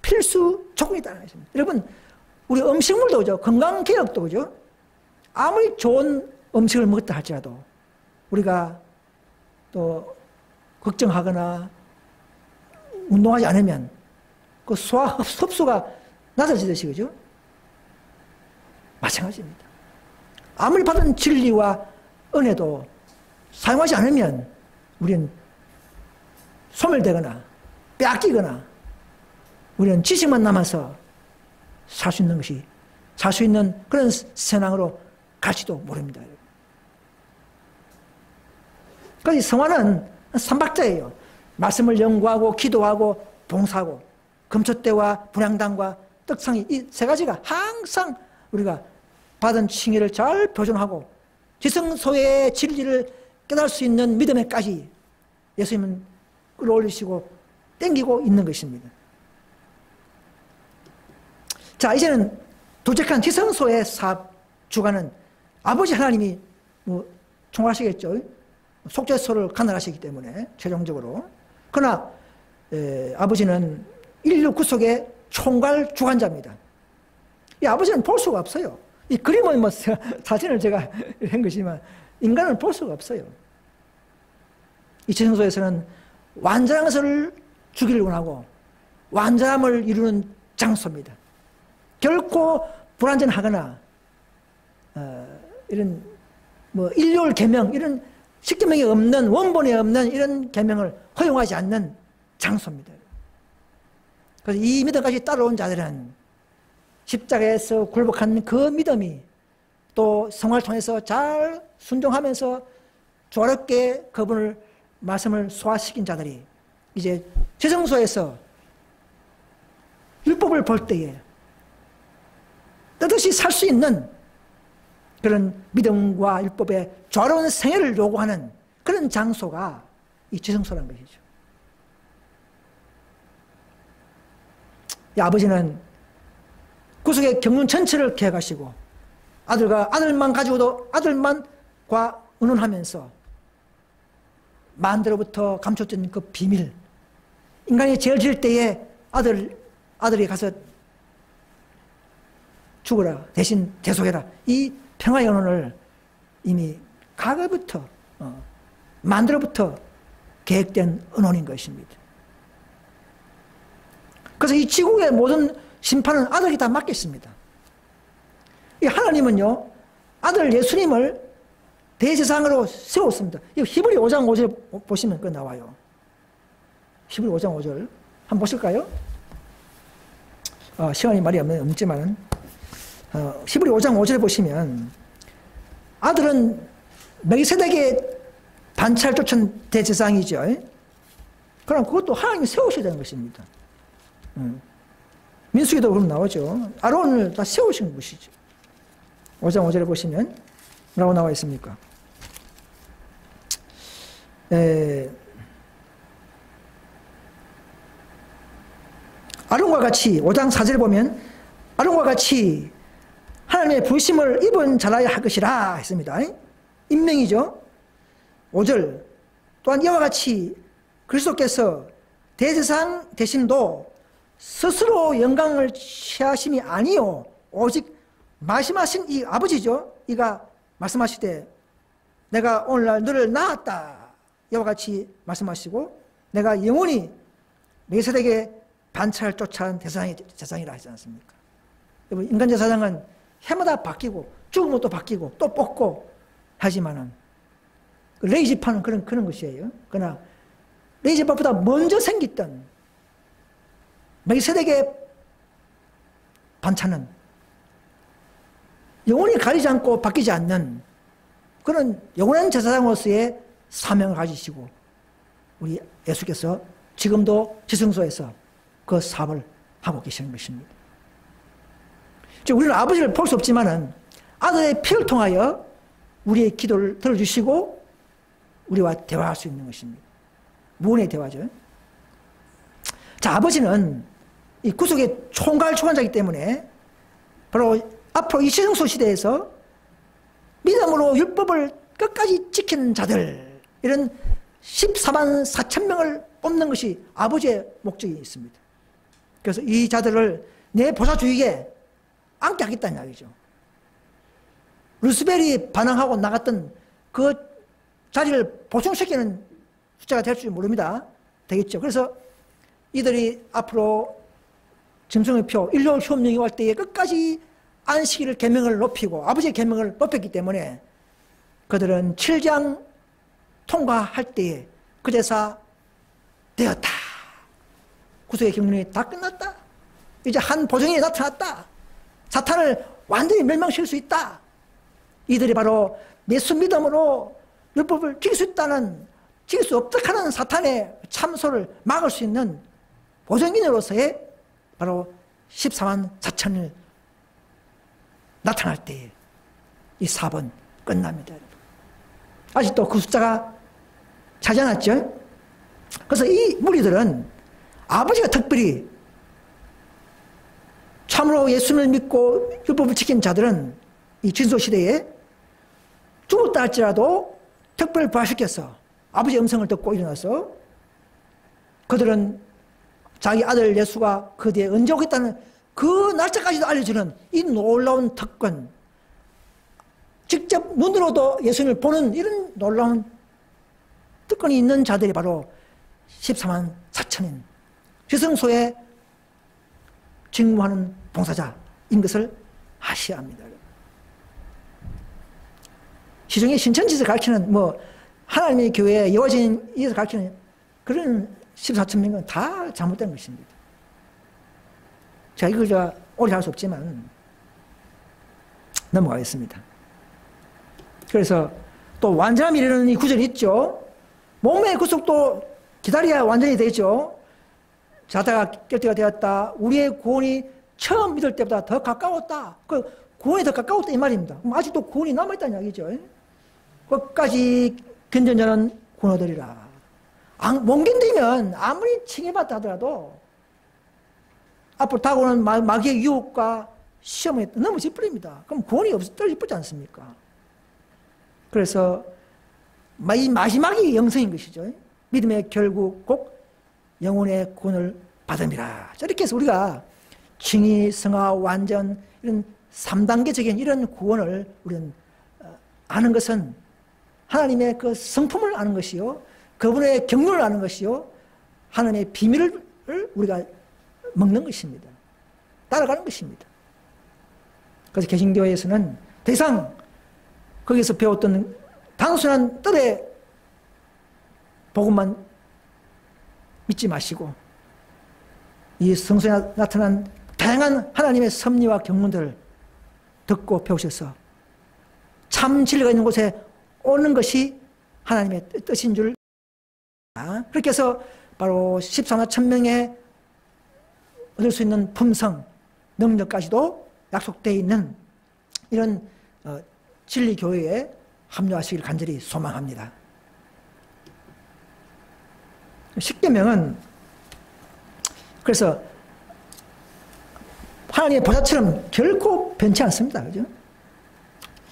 Speaker 1: 필수 조건이다. 여러분 우리 음식물도 그죠 건강 개혁도 그죠 아무리 좋은 음식을 먹었다 할지라도 우리가 또 걱정하거나 운동하지 않으면 그 소화 흡수가 낮아지듯이 그죠? 마찬가지입니다. 아무리 받은 진리와 은혜도 사용하지 않으면 우리는 소멸되거나 빼앗기거나 우리는 지식만 남아서 살 수 있는 것이 살 수 있는 그런 세상으로 갈지도 모릅니다. 그래서 성화는 삼박자예요. 말씀을 연구하고 기도하고 봉사하고 금초대와 분양단과 떡상이 이 세 가지가 항상 우리가 받은 칭의를 잘 표준하고 지성소의 진리를 깨달을 수 있는 믿음에까지 예수님은 끌어올리시고 땡기고 있는 것입니다. 자 이제는 도착한 지성소의 사업 주관은 아버지 하나님이 뭐 총괄하시겠죠. 속죄소를 간단하시기 때문에 최종적으로 그러나 에, 아버지는 인류 구속의 총괄 주관자입니다. 이 아버지는 볼 수가 없어요. 이 그림은 뭐 사진을 제가 한 것이지만 인간은 볼 수가 없어요. 이 최성소에서는 완전한 것을 주기를 원하고 완전함을 이루는 장소입니다. 결코 불완전하거나 어, 이런 뭐 일요일 개명 이런 십계명이 없는 원본이 없는 이런 계명을 허용하지 않는 장소입니다. 그래서 이 믿음까지 따라온 자들은 십자가에서 굴복한 그 믿음이 또 생활 통해서 잘 순종하면서 조화롭게 그분을 말씀을 소화시킨 자들이 이제 재성소에서 율법을 볼 때에 뜻없이 살 수 있는 그런 믿음과 율법의 조화로운 생애를 요구하는 그런 장소가 이 지성소라는 것이죠. 이 아버지는 구속의 경륜 전체를 계획하시고 아들과 아들만 가지고도 아들만과 의논하면서 만대로부터 감췄던 그 비밀 인간이 죄를 지을 때에 아들, 아들이 가서 죽어라 대신 대속해라 이 언어를 이미 과거부터 어, 만들어부터 계획된 언론인 것입니다. 그래서 이 지구의 모든 심판은 아들이 다 맡겼습니다. 이 하나님은요, 아들 예수님을 대제상으로 세웠습니다. 이 히브리 5장 5절 보시면 그 나와요. 히브리 5장 5절. 한번 보실까요? 어, 시간이 말이 없지만 어, 히브리 5장 5절에 보시면 아들은 멜세덱의 반차를 쫓은 대제사장이죠. 그럼 그것도 하나님이 세우셔야 되는 것입니다. 음. 민수기도 그럼 나오죠. 아론을 다 세우신 것이죠. 5장 5절에 보시면 뭐라고 나와 있습니까? 에, 아론과 같이 5장 4절에 보면 아론과 같이 하나님의 부심을 입은 자라야 할 것이라 했습니다. 인명이죠. 5절 또한 이와 같이 그리스도께서 대제상 대신도 스스로 영광을 취하심이 아니요 오직 말씀하신 이 아버지죠. 이가 말씀하시되 내가 오늘날 너를 낳았다. 이와 같이 말씀하시고 내가 영원히 메세덱의 반차를 쫓아온 대상이, 대상이라 하지 않습니까? 인간 제사장은 해마다 바뀌고 죽으면 또 바뀌고 또 뽑고 하지만은 그 레이지파는 그런 그런 것이에요. 그러나 레이지파보다 먼저 생겼던 멜세덱의 반차는 영원히 가리지 않고 바뀌지 않는 그런 영원한 제사장으로서의 사명을 가지시고 우리 예수께서 지금도 지성소에서 그 사업을 하고 계시는 것입니다. 우리는 아버지를 볼 수 없지만은 아들의 피를 통하여 우리의 기도를 들어주시고 우리와 대화할 수 있는 것입니다. 무언의 대화죠. 자, 아버지는 이 구속의 총괄 주관자이기 때문에 바로 앞으로 이 시성소 시대에서 믿음으로 율법을 끝까지 지키는 자들 이런 14만 4천 명을 뽑는 것이 아버지의 목적이 있습니다. 그래서 이 자들을 내 보사주의에 앉게 하겠다는 이야기죠. 루스벨이 반항하고 나갔던 그 자리를 보충시키는 숫자가 될지 모릅니다. 되겠죠. 그래서 이들이 앞으로 짐승의 표, 일요일 휴업령이 올 때에 끝까지 안식일 계명을 높이고 아버지의 계명을 높였기 때문에 그들은 7장 통과할 때에 그제사 되었다. 구속의 경륜이 다 끝났다. 이제 한 보정이 나타났다. 사탄을 완전히 멸망시킬 수 있다. 이들이 바로 예수 믿음으로 율법을 지킬 수 있다는 지킬 수 없다 하는 사탄의 참소를 막을 수 있는 보정인으로서의 바로 14만 4천을 나타날 때이 사번 끝납니다. 아직도 그 숫자가 차지 않았죠? 그래서 이 무리들은 아버지가 특별히 참으로 예수를 믿고 율법을 지킨 자들은 이 진소 시대에 죽었다 할지라도 특별히 부활시켜서 아버지 음성을 듣고 일어나서 그들은 자기 아들 예수가 그 뒤에 언제 오겠다는 그 날짜까지도 알려주는 이 놀라운 특권, 직접 눈으로도 예수님을 보는 이런 놀라운 특권이 있는 자들이 바로 14만 4천인 지성소에 직무하는 봉사자인 것을 아셔야 합니다. 시중에 신천지에서 가르치는 뭐 하나님의 교회 여호진에서 가르치는 그런 14천 명은 다 잘못된 것입니다. 제가 이걸 제가 오래 할 수 없지만 넘어가겠습니다. 그래서 또 완전함 이르는 이 구절이 있죠. 몸의 구속도 기다려야 완전히 되죠. 자다가 깰 때가 되었다. 우리의 구원이 처음 믿을 때보다 더 가까웠다. 그 구원이 더 가까웠다 이 말입니다. 아직도 구원이 남아있다는 이야기죠. 끝까지 견전 자는 구원 얻으리라. 못 견디면 아무리 칭해받다 하더라도 앞으로 다가오는 마귀의 유혹과 시험에 넘어질 뿐입니다. 그럼 구원이 없, 떨어질 뿐지 않습니까? 그래서 이 마지막이 영성인 것이죠. 믿음의 결국 꼭 영혼의 구원을 받음이라. 이렇게 해서 우리가 칭의, 성화, 완전 이런 3단계적인 이런 구원을 우리는 어, 아는 것은 하나님의 그 성품을 아는 것이요. 그분의 경륜을 아는 것이요. 하나님의 비밀을 우리가 먹는 것입니다. 따라가는 것입니다. 그래서 개신교회에서는 더 이상 거기서 배웠던 단순한 뜰의 복음만 믿지 마시고 이 성서에 나타난 다양한 하나님의 섭리와 경문들을 듣고 배우셔서 참 진리가 있는 곳에 오는 것이 하나님의 뜻인 줄 그렇게 해서 바로 14만 천명에 얻을 수 있는 품성, 능력까지도 약속되어 있는 이런 어, 진리교회에 합류하시길 간절히 소망합니다. 십계명은 그래서 하나님의 보좌처럼 결코 변치 않습니다. 그죠?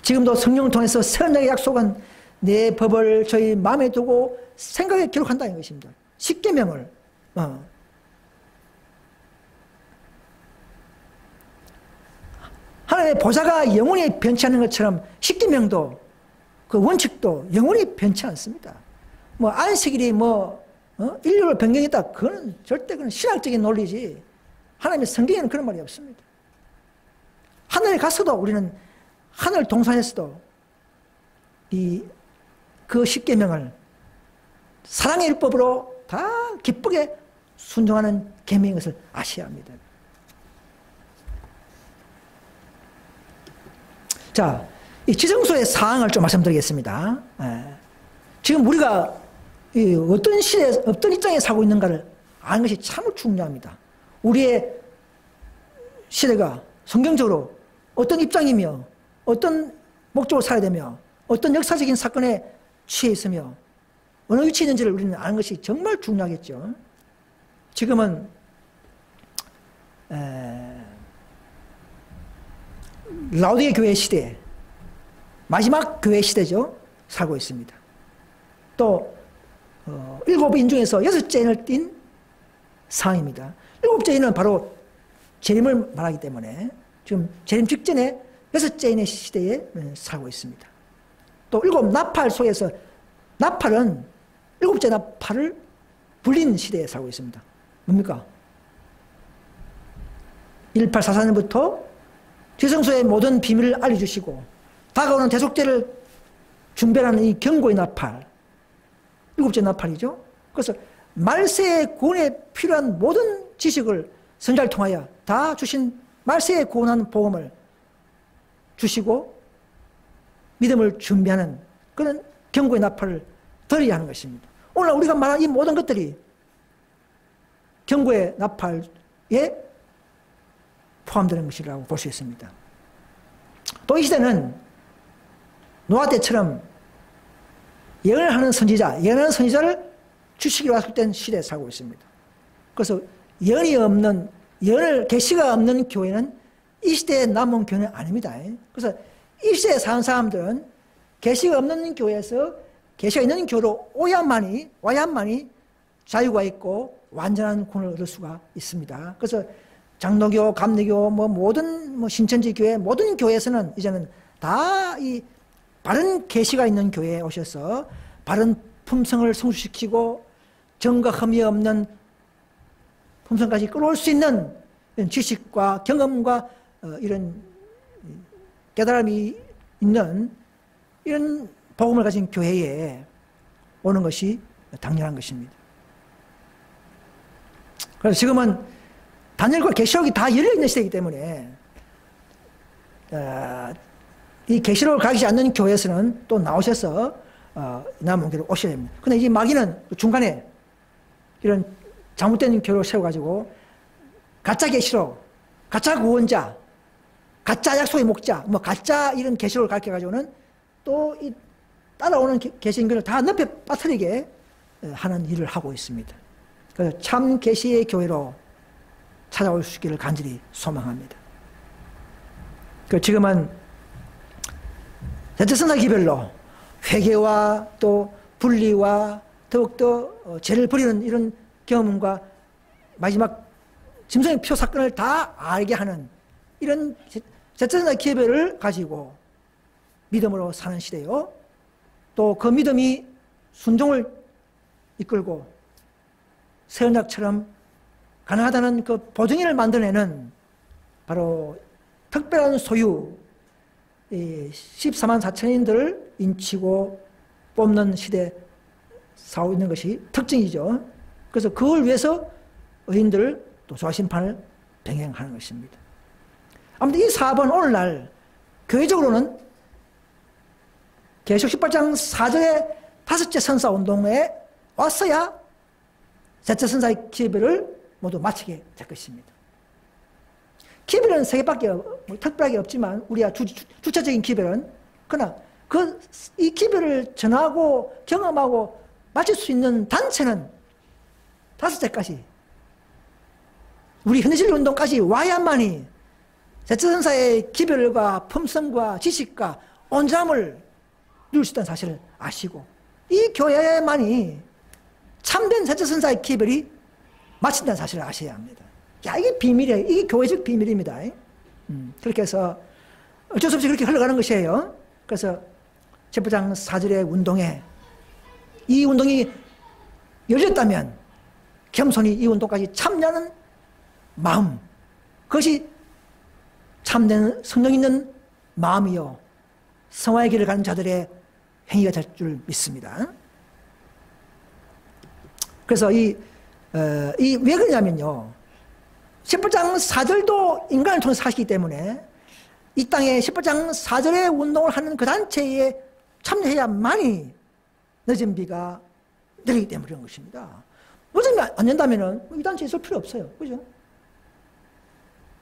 Speaker 1: 지금도 성령을 통해서 선하게 약속한 내 법을 저희 마음에 두고 생각에 기록한다는 것입니다. 십계명을 어. 하나님의 보좌가 영원히 변치 않는 것처럼 십계명도 그 원칙도 영원히 변치 않습니다. 뭐 안식일이 뭐 어? 인류를 변경했다. 그건 절대 그건 신학적인 논리지. 하나님의 성경에는 그런 말이 없습니다. 하늘에 가서도 우리는 하늘 동산에서도 이 그 십계명을 사랑의 율법으로 다 기쁘게 순종하는 계명인 것을 아셔야 합니다. 자, 이 지성소의 사항을 좀 말씀드리겠습니다. 예. 지금 우리가 어떤 시대, 어떤 입장에 살고 있는가를 아는 것이 참 중요합니다. 우리의 시대가 성경적으로 어떤 입장이며 어떤 목적으로 살아야 되며 어떤 역사적인 사건에 취해 있으며 어느 위치에 있는지를 우리는 아는 것이 정말 중요하겠죠. 지금은 라우디의 교회 시대 마지막 교회 시대죠. 살고 있습니다. 또 어, 일곱 인 중에서 여섯째 인을 띈 상입니다. 일곱째 인은 바로 재림을 말하기 때문에 지금 재림 직전에 여섯째 인의 시대에 살고 있습니다. 또 일곱 나팔 속에서 나팔은 일곱째 나팔을 불린 시대에 살고 있습니다. 뭡니까? 1844년부터 지성소의 모든 비밀을 알려주시고 다가오는 대속제를 준비하는 이 경고의 나팔 일곱째 나팔이죠. 그래서 말세의 구원에 필요한 모든 지식을 선자를 통하여 다 주신 말세의 구원한 복음을 주시고 믿음을 준비하는 그런 경고의 나팔을 드려야 하는 것입니다. 오늘 우리가 말한 이 모든 것들이 경고의 나팔에 포함되는 것이라고 볼 수 있습니다. 또 이 시대는 노아 때처럼 예언을 하는 선지자, 예언하는 선지자를 주시기로 약속된 시대에 살고 있습니다. 그래서 예언이 없는, 예언을, 계시가 없는 교회는 이 시대에 남은 교회는 아닙니다. 그래서 이 시대에 사는 사람들은 계시가 없는 교회에서 계시가 있는 교로 오야만이, 와야만이 자유가 있고 완전한 구원을 얻을 수가 있습니다. 그래서 장로교, 감리교, 뭐 모든 뭐 신천지 교회, 모든 교회에서는 이제는 다 이 바른 계시가 있는 교회에 오셔서 바른 품성을 성숙시키고 정과 흠이 없는 품성까지 끌어올 수 있는 지식과 경험과 어, 이런 깨달음이 있는 이런 복음을 가진 교회에 오는 것이 당연한 것입니다. 그래서 지금은 단일과 계시록이 다 열려 있는 시대이기 때문에 어, 이 계시록을 가지지 않는 교회에서는 또 나오셔서 어, 남은 교로 오셔야 됩니다. 근데 이 마귀는 중간에 이런 잘못된 교를 세워가지고 가짜 계시록, 가짜 구원자, 가짜 약속의 목자, 뭐 가짜 이런 계시록을 가르쳐가지고는 또 이 따라오는 계신교를 다 늪에 빠뜨리게 어, 하는 일을 하고 있습니다. 그래서 참 계시의 교회로 찾아올 수 있기를 간절히 소망합니다. 그 지금은 대체선사 기별로 회개와 또 분리와 더욱더 어, 죄를 버리는 이런 경험과 마지막 짐승의 표 사건을 다 알게 하는 이런 제천사 기별을 가지고 믿음으로 사는 시대요. 또 그 믿음이 순종을 이끌고 세언약처럼 가능하다는 그 보증인을 만들어내는 바로 특별한 소유 14만 4천인들을 인치고 뽑는 시대 사고 있는 것이 특징이죠. 그래서 그걸 위해서 의인들 또 조화심판을 병행하는 것입니다. 아무튼 이 사업은 오늘날 교회적으로는 계속 18장 4절에 다섯째 선사운동에 왔어야 셋째 선사의 기별을 모두 마치게 될 것입니다. 기별은 세 개밖에 뭐 특별하게 없지만 우리가 주, 주 차적인 기별은 그러나 그 이 기별을 전하고 경험하고 마칠 수 있는 단체는 다섯째까지 우리 현대실 운동까지 와야만이 세차선사의 기별과 품성과 지식과 온잠을 누릴 수 있다는 사실을 아시고 이 교회만이 참된 세차선사의 기별이 마친다는 사실을 아셔야 합니다. 야 이게 비밀이에요. 이게 교회적 비밀입니다. 음, 그렇게 해서 어쩔 수 없이 그렇게 흘러가는 것이에요. 그래서 제부장 사절의 운동에 이 운동이 열렸다면 겸손히 이 운동까지 참여하는 마음 그것이 참된 성령 있는 마음이요 성화의 길을 가는 자들의 행위가 될 줄 믿습니다. 그래서 이, 어, 이왜 그러냐면요. 10장 4절도 인간을 통해서 사시기 때문에 이 땅에 10장 4절의 운동을 하는 그 단체에 참여해야만이 늦은 비가 내리기 때문에 그런 것입니다. 늦은 비안 된다면 이 단체에 있을 필요 없어요. 그죠?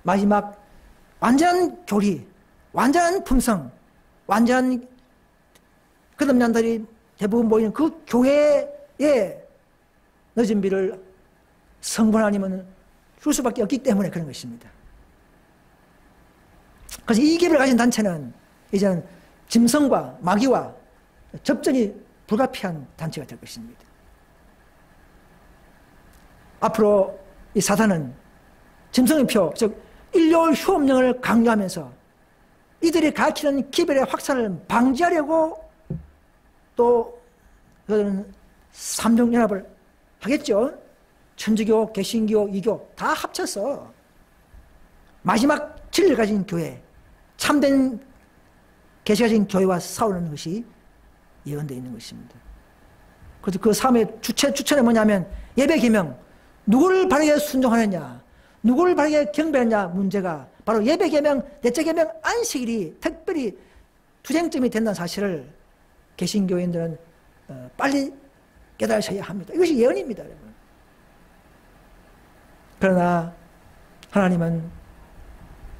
Speaker 1: 마지막 완전한 교리, 완전한 품성, 완전한 그덤난들이 대부분 모이는 그 교회에 늦은 비를 성분 아니면 줄 수밖에 없기 때문에 그런 것입니다. 그래서 이 기를 가진 단체는 이제는 짐승과 마귀와 접전이 불가피한 단체가 될 것입니다. 앞으로 이 사단은 짐승의 표, 즉 일요일 휴업령을 강요하면서 이들이 가르치는 기별의 확산을 방지하려고 또 그들은 삼종연합을 하겠죠. 천주교, 개신교, 이교 다 합쳐서 마지막 진리를 가진 교회, 참된 계시 가진 교회와 싸우는 것이 예언되어 있는 것입니다. 그래서 그 삶의 주체, 주체는 뭐냐면 예배 개명, 누구를 바르게 순종하느냐, 누구를 바르게 경배하냐 문제가 바로 예배 개명, 대체 개명, 안식일이 특별히 투쟁점이 된다는 사실을 개신교인들은 어, 빨리 깨달으셔야 합니다. 이것이 예언입니다, 여러분. 그러나 하나님은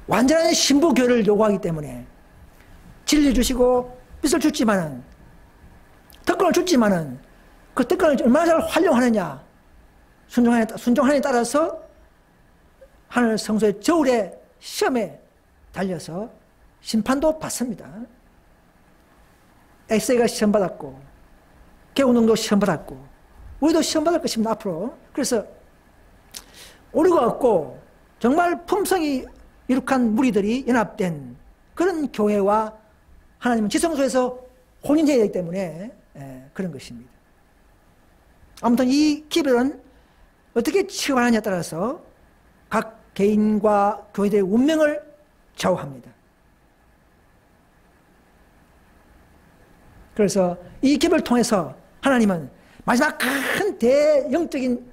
Speaker 1: 완전한 신부교를 요구하기 때문에 진리 주시고 빛을 주지만은 특권을 주지만은 그 특권을 얼마나 잘 활용하느냐 순종하느냐에 따라서 하늘 성소의 저울의 시험에 달려서 심판도 받습니다. 엑세가 시험 받았고 개운동도 시험 받았고 우리도 시험 받을 것입니다. 앞으로. 그래서 오류가 없고 정말 품성이 이룩한 무리들이 연합된 그런 교회와 하나님은 지성소에서 혼인해야 되기 때문에 예, 그런 것입니다. 아무튼 이 기별은 어떻게 치유하느냐에 따라서 각 개인과 교회들의 운명을 좌우합니다. 그래서 이 기별을 통해서 하나님은 마지막 큰 대영적인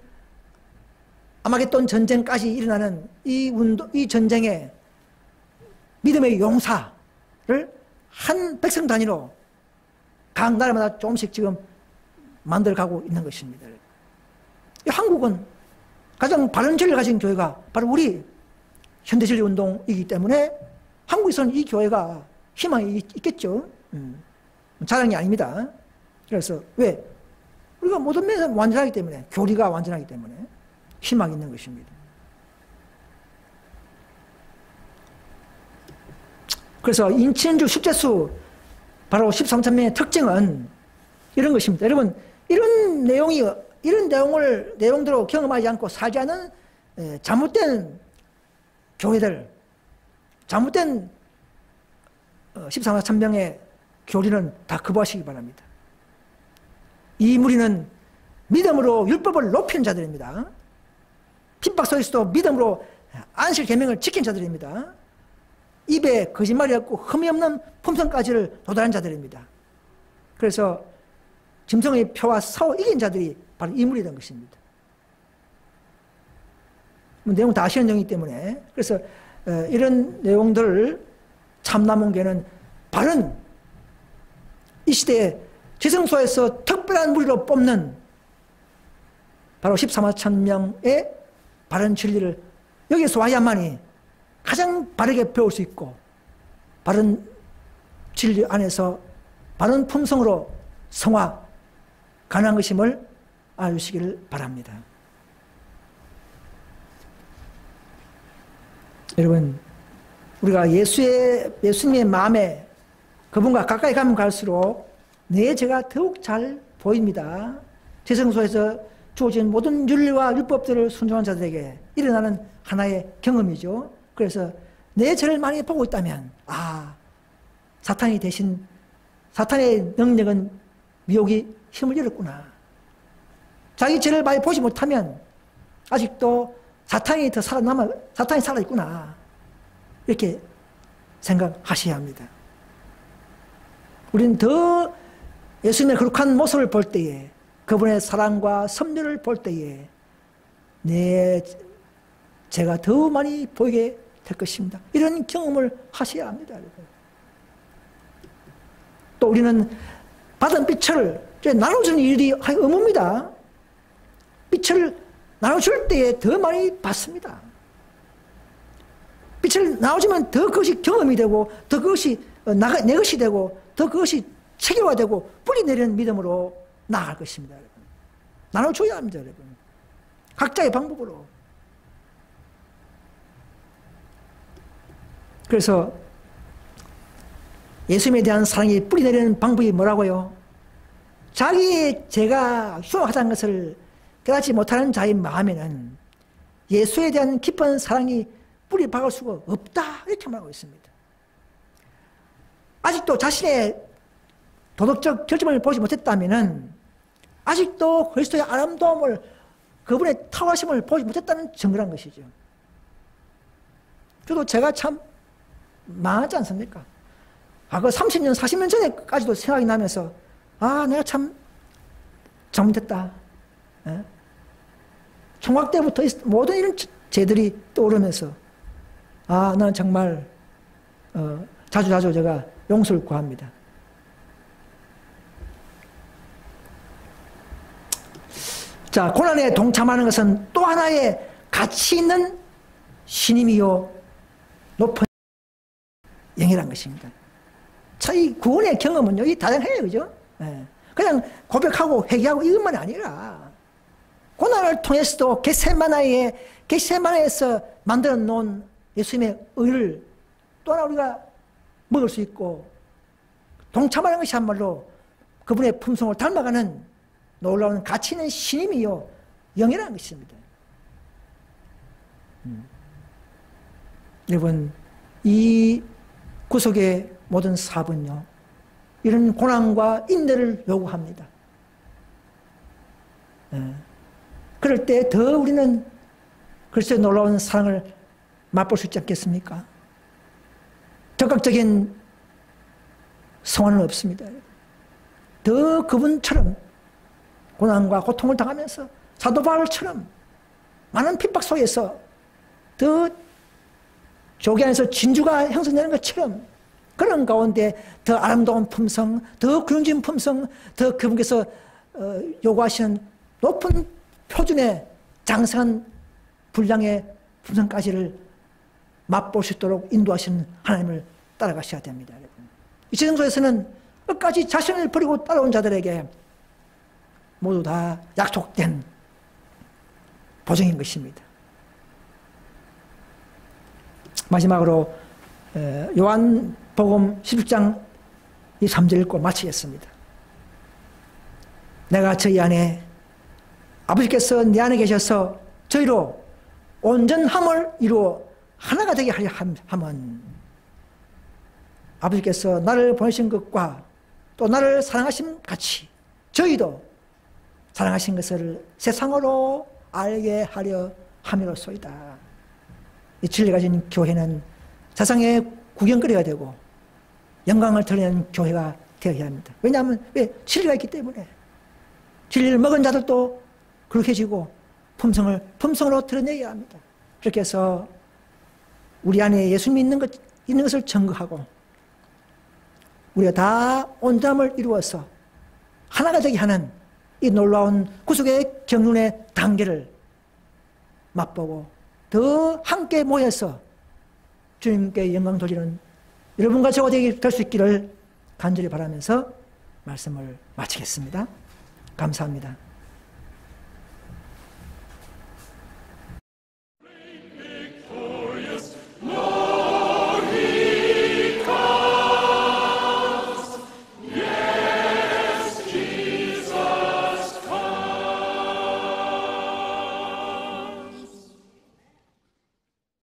Speaker 1: 아마겟돈 전쟁까지 일어나는 이 운동, 이 전쟁에 믿음의 용사를 한 백성 단위로 각 나라마다 조금씩 지금 만들어가고 있는 것입니다. 한국은 가장 바른 진리를 가진 교회가 바로 우리 현대진리 운동이기 때문에 한국에서는 이 교회가 희망이 있겠죠. 음. 자랑이 아닙니다. 그래서 왜? 우리가 모든 면에서 완전하기 때문에 교리가 완전하기 때문에 희망이 있는 것입니다. 그래서 인친주 숙제수 바로 13천 명의 특징은 이런 것입니다. 여러분 이런 내용이 이런 내용을 내용대로 경험하지 않고 살지 않은 잘못된 교회들, 잘못된 14만 어, 천명의 교리는 다 거부하시기 바랍니다. 이 무리는 믿음으로 율법을 높이는 자들입니다. 핍박 속에서도 믿음으로 안식 계명을 지킨 자들입니다. 입에 거짓말이 없고 흠이 없는 품성까지를 도달한 자들입니다. 그래서 짐승의 표와 싸워 이긴 자들이 바로 인물이 된 것입니다. 뭐 내용 다 아시는 내용이기 때문에 그래서 어, 이런 내용들을 참남원계는 바른 이 시대에 지성소에서 특별한 무리로 뽑는 바로 14만 천명의 바른 진리를 여기서 와야만이 가장 바르게 배울 수 있고 바른 진리 안에서 바른 품성으로 성화 가능한 것임을 알으시기를 바랍니다. 여러분, 우리가 예수의, 예수님의 마음에 그분과 가까이 가면 갈수록 내 죄가 더욱 잘 보입니다. 재성소에서 주어진 모든 윤리와 율법들을 순종한 자들에게 일어나는 하나의 경험이죠. 그래서 내 죄를 많이 보고 있다면, 아, 사탄이 대신, 사탄의 능력은 미혹이 힘을 잃었구나. 자기 죄를 많이 보지 못하면 아직도 사탄이 더 살아남아, 사탄이 살아있구나. 이렇게 생각하셔야 합니다. 우리는 더 예수님의 거룩한 모습을 볼 때에 그분의 사랑과 섭리를 볼 때에 내 제가 더 많이 보이게 될 것입니다. 이런 경험을 하셔야 합니다. 또 우리는 받은 빛을 나눠주는 일이 의무입니다. 빛을 나눠줄 때에 더 많이 받습니다. 빛을 나눠주면 더 그것이 경험이 되고 더 그것이 내 것이 되고 더 그것이 체계화되고 뿌리 내리는 믿음으로 나아갈 것입니다, 여러분. 나눠줘야 합니다, 여러분. 각자의 방법으로. 그래서 예수님에 대한 사랑이 뿌리 내리는 방법이 뭐라고요? 자기의 죄가 흉악하다는 것을 깨닫지 못하는 자의 마음에는 예수에 대한 깊은 사랑이 뿌리 박을 수가 없다 이렇게 말하고 있습니다. 아직도 자신의 도덕적 결점을 보지 못했다면 아직도 그리스도의 아름다움을 그분의 타화심을 보지 못했다는 증거란 것이죠. 저도 제가 참 망하지 않습니까? 아, 그 30년, 40년 전에까지도 생각이 나면서, 아, 내가 참 잘못했다. 예? 총각 때부터 모든 이런 죄들이 떠오르면서, 아, 나는 정말, 어, 자주자주 제가 용서를 구합니다. 자, 고난에 동참하는 것은 또 하나의 가치 있는 신임이요, 높은 영이란 것입니다. 자, 이 구원의 경험은요, 이 다양해요, 그죠? 네. 그냥 고백하고 회개하고 이것만 아니라, 고난을 통해서도 겟세마나에, 겟세마나에서 만들어 놓은 예수님의 의를 또 하나 우리가 먹을 수 있고, 동참하는 것이 한말로 그분의 품성을 닮아가는 놀라운 가치 있는 신임이요 영이라는 것입니다. 음. 여러분 이 구속의 모든 사업은요 이런 고난과 인내를 요구합니다. 네. 그럴 때 더 우리는 그리스도의 놀라운 사랑을 맛볼 수 있지 않겠습니까? 적극적인 성화는 없습니다. 더 그분처럼 고난과 고통을 당하면서 사도 바울처럼 많은 핍박 속에서 더 조기 안에서 진주가 형성되는 것처럼 그런 가운데 더 아름다운 품성, 더 긍진 품성, 더 그분께서 어, 요구하시는 높은 표준의 장성한 분량의 품성까지를 맛볼 수 있도록 인도하시는 하나님을 따라가셔야 됩니다. 이 지성소에서는 끝까지 자신을 버리고 따라온 자들에게 모두 다 약속된 보증인 것입니다. 마지막으로 요한복음 11장 이 3절 읽고 마치겠습니다. 내가 저희 안에 아버지께서 내 안에 계셔서 저희로 온전함을 이루어 하나가 되게 하려 하면 아버지께서 나를 보내신 것과 또 나를 사랑하신 같이 저희도 사랑하신 것을 세상으로 알게 하려 함이로소이다. 이 진리 가진 교회는 세상의 구경거리가 되고 영광을 드리는 교회가 되어야 합니다. 왜냐하면 왜 진리가 있기 때문에 진리를 먹은 자들도 그렇게 지고 품성을 품성으로 드러내야 합니다. 그렇게 해서 우리 안에 예수 믿는 것 있는 것을 증거하고 우리가 다 온담을 이루어서 하나가 되게 하는 이 놀라운 구속의 경륜의 단계를 맛보고 더 함께 모여서 주님께 영광 돌리는 여러분과 저가 될 수 있기를 간절히 바라면서 말씀을 마치겠습니다. 감사합니다.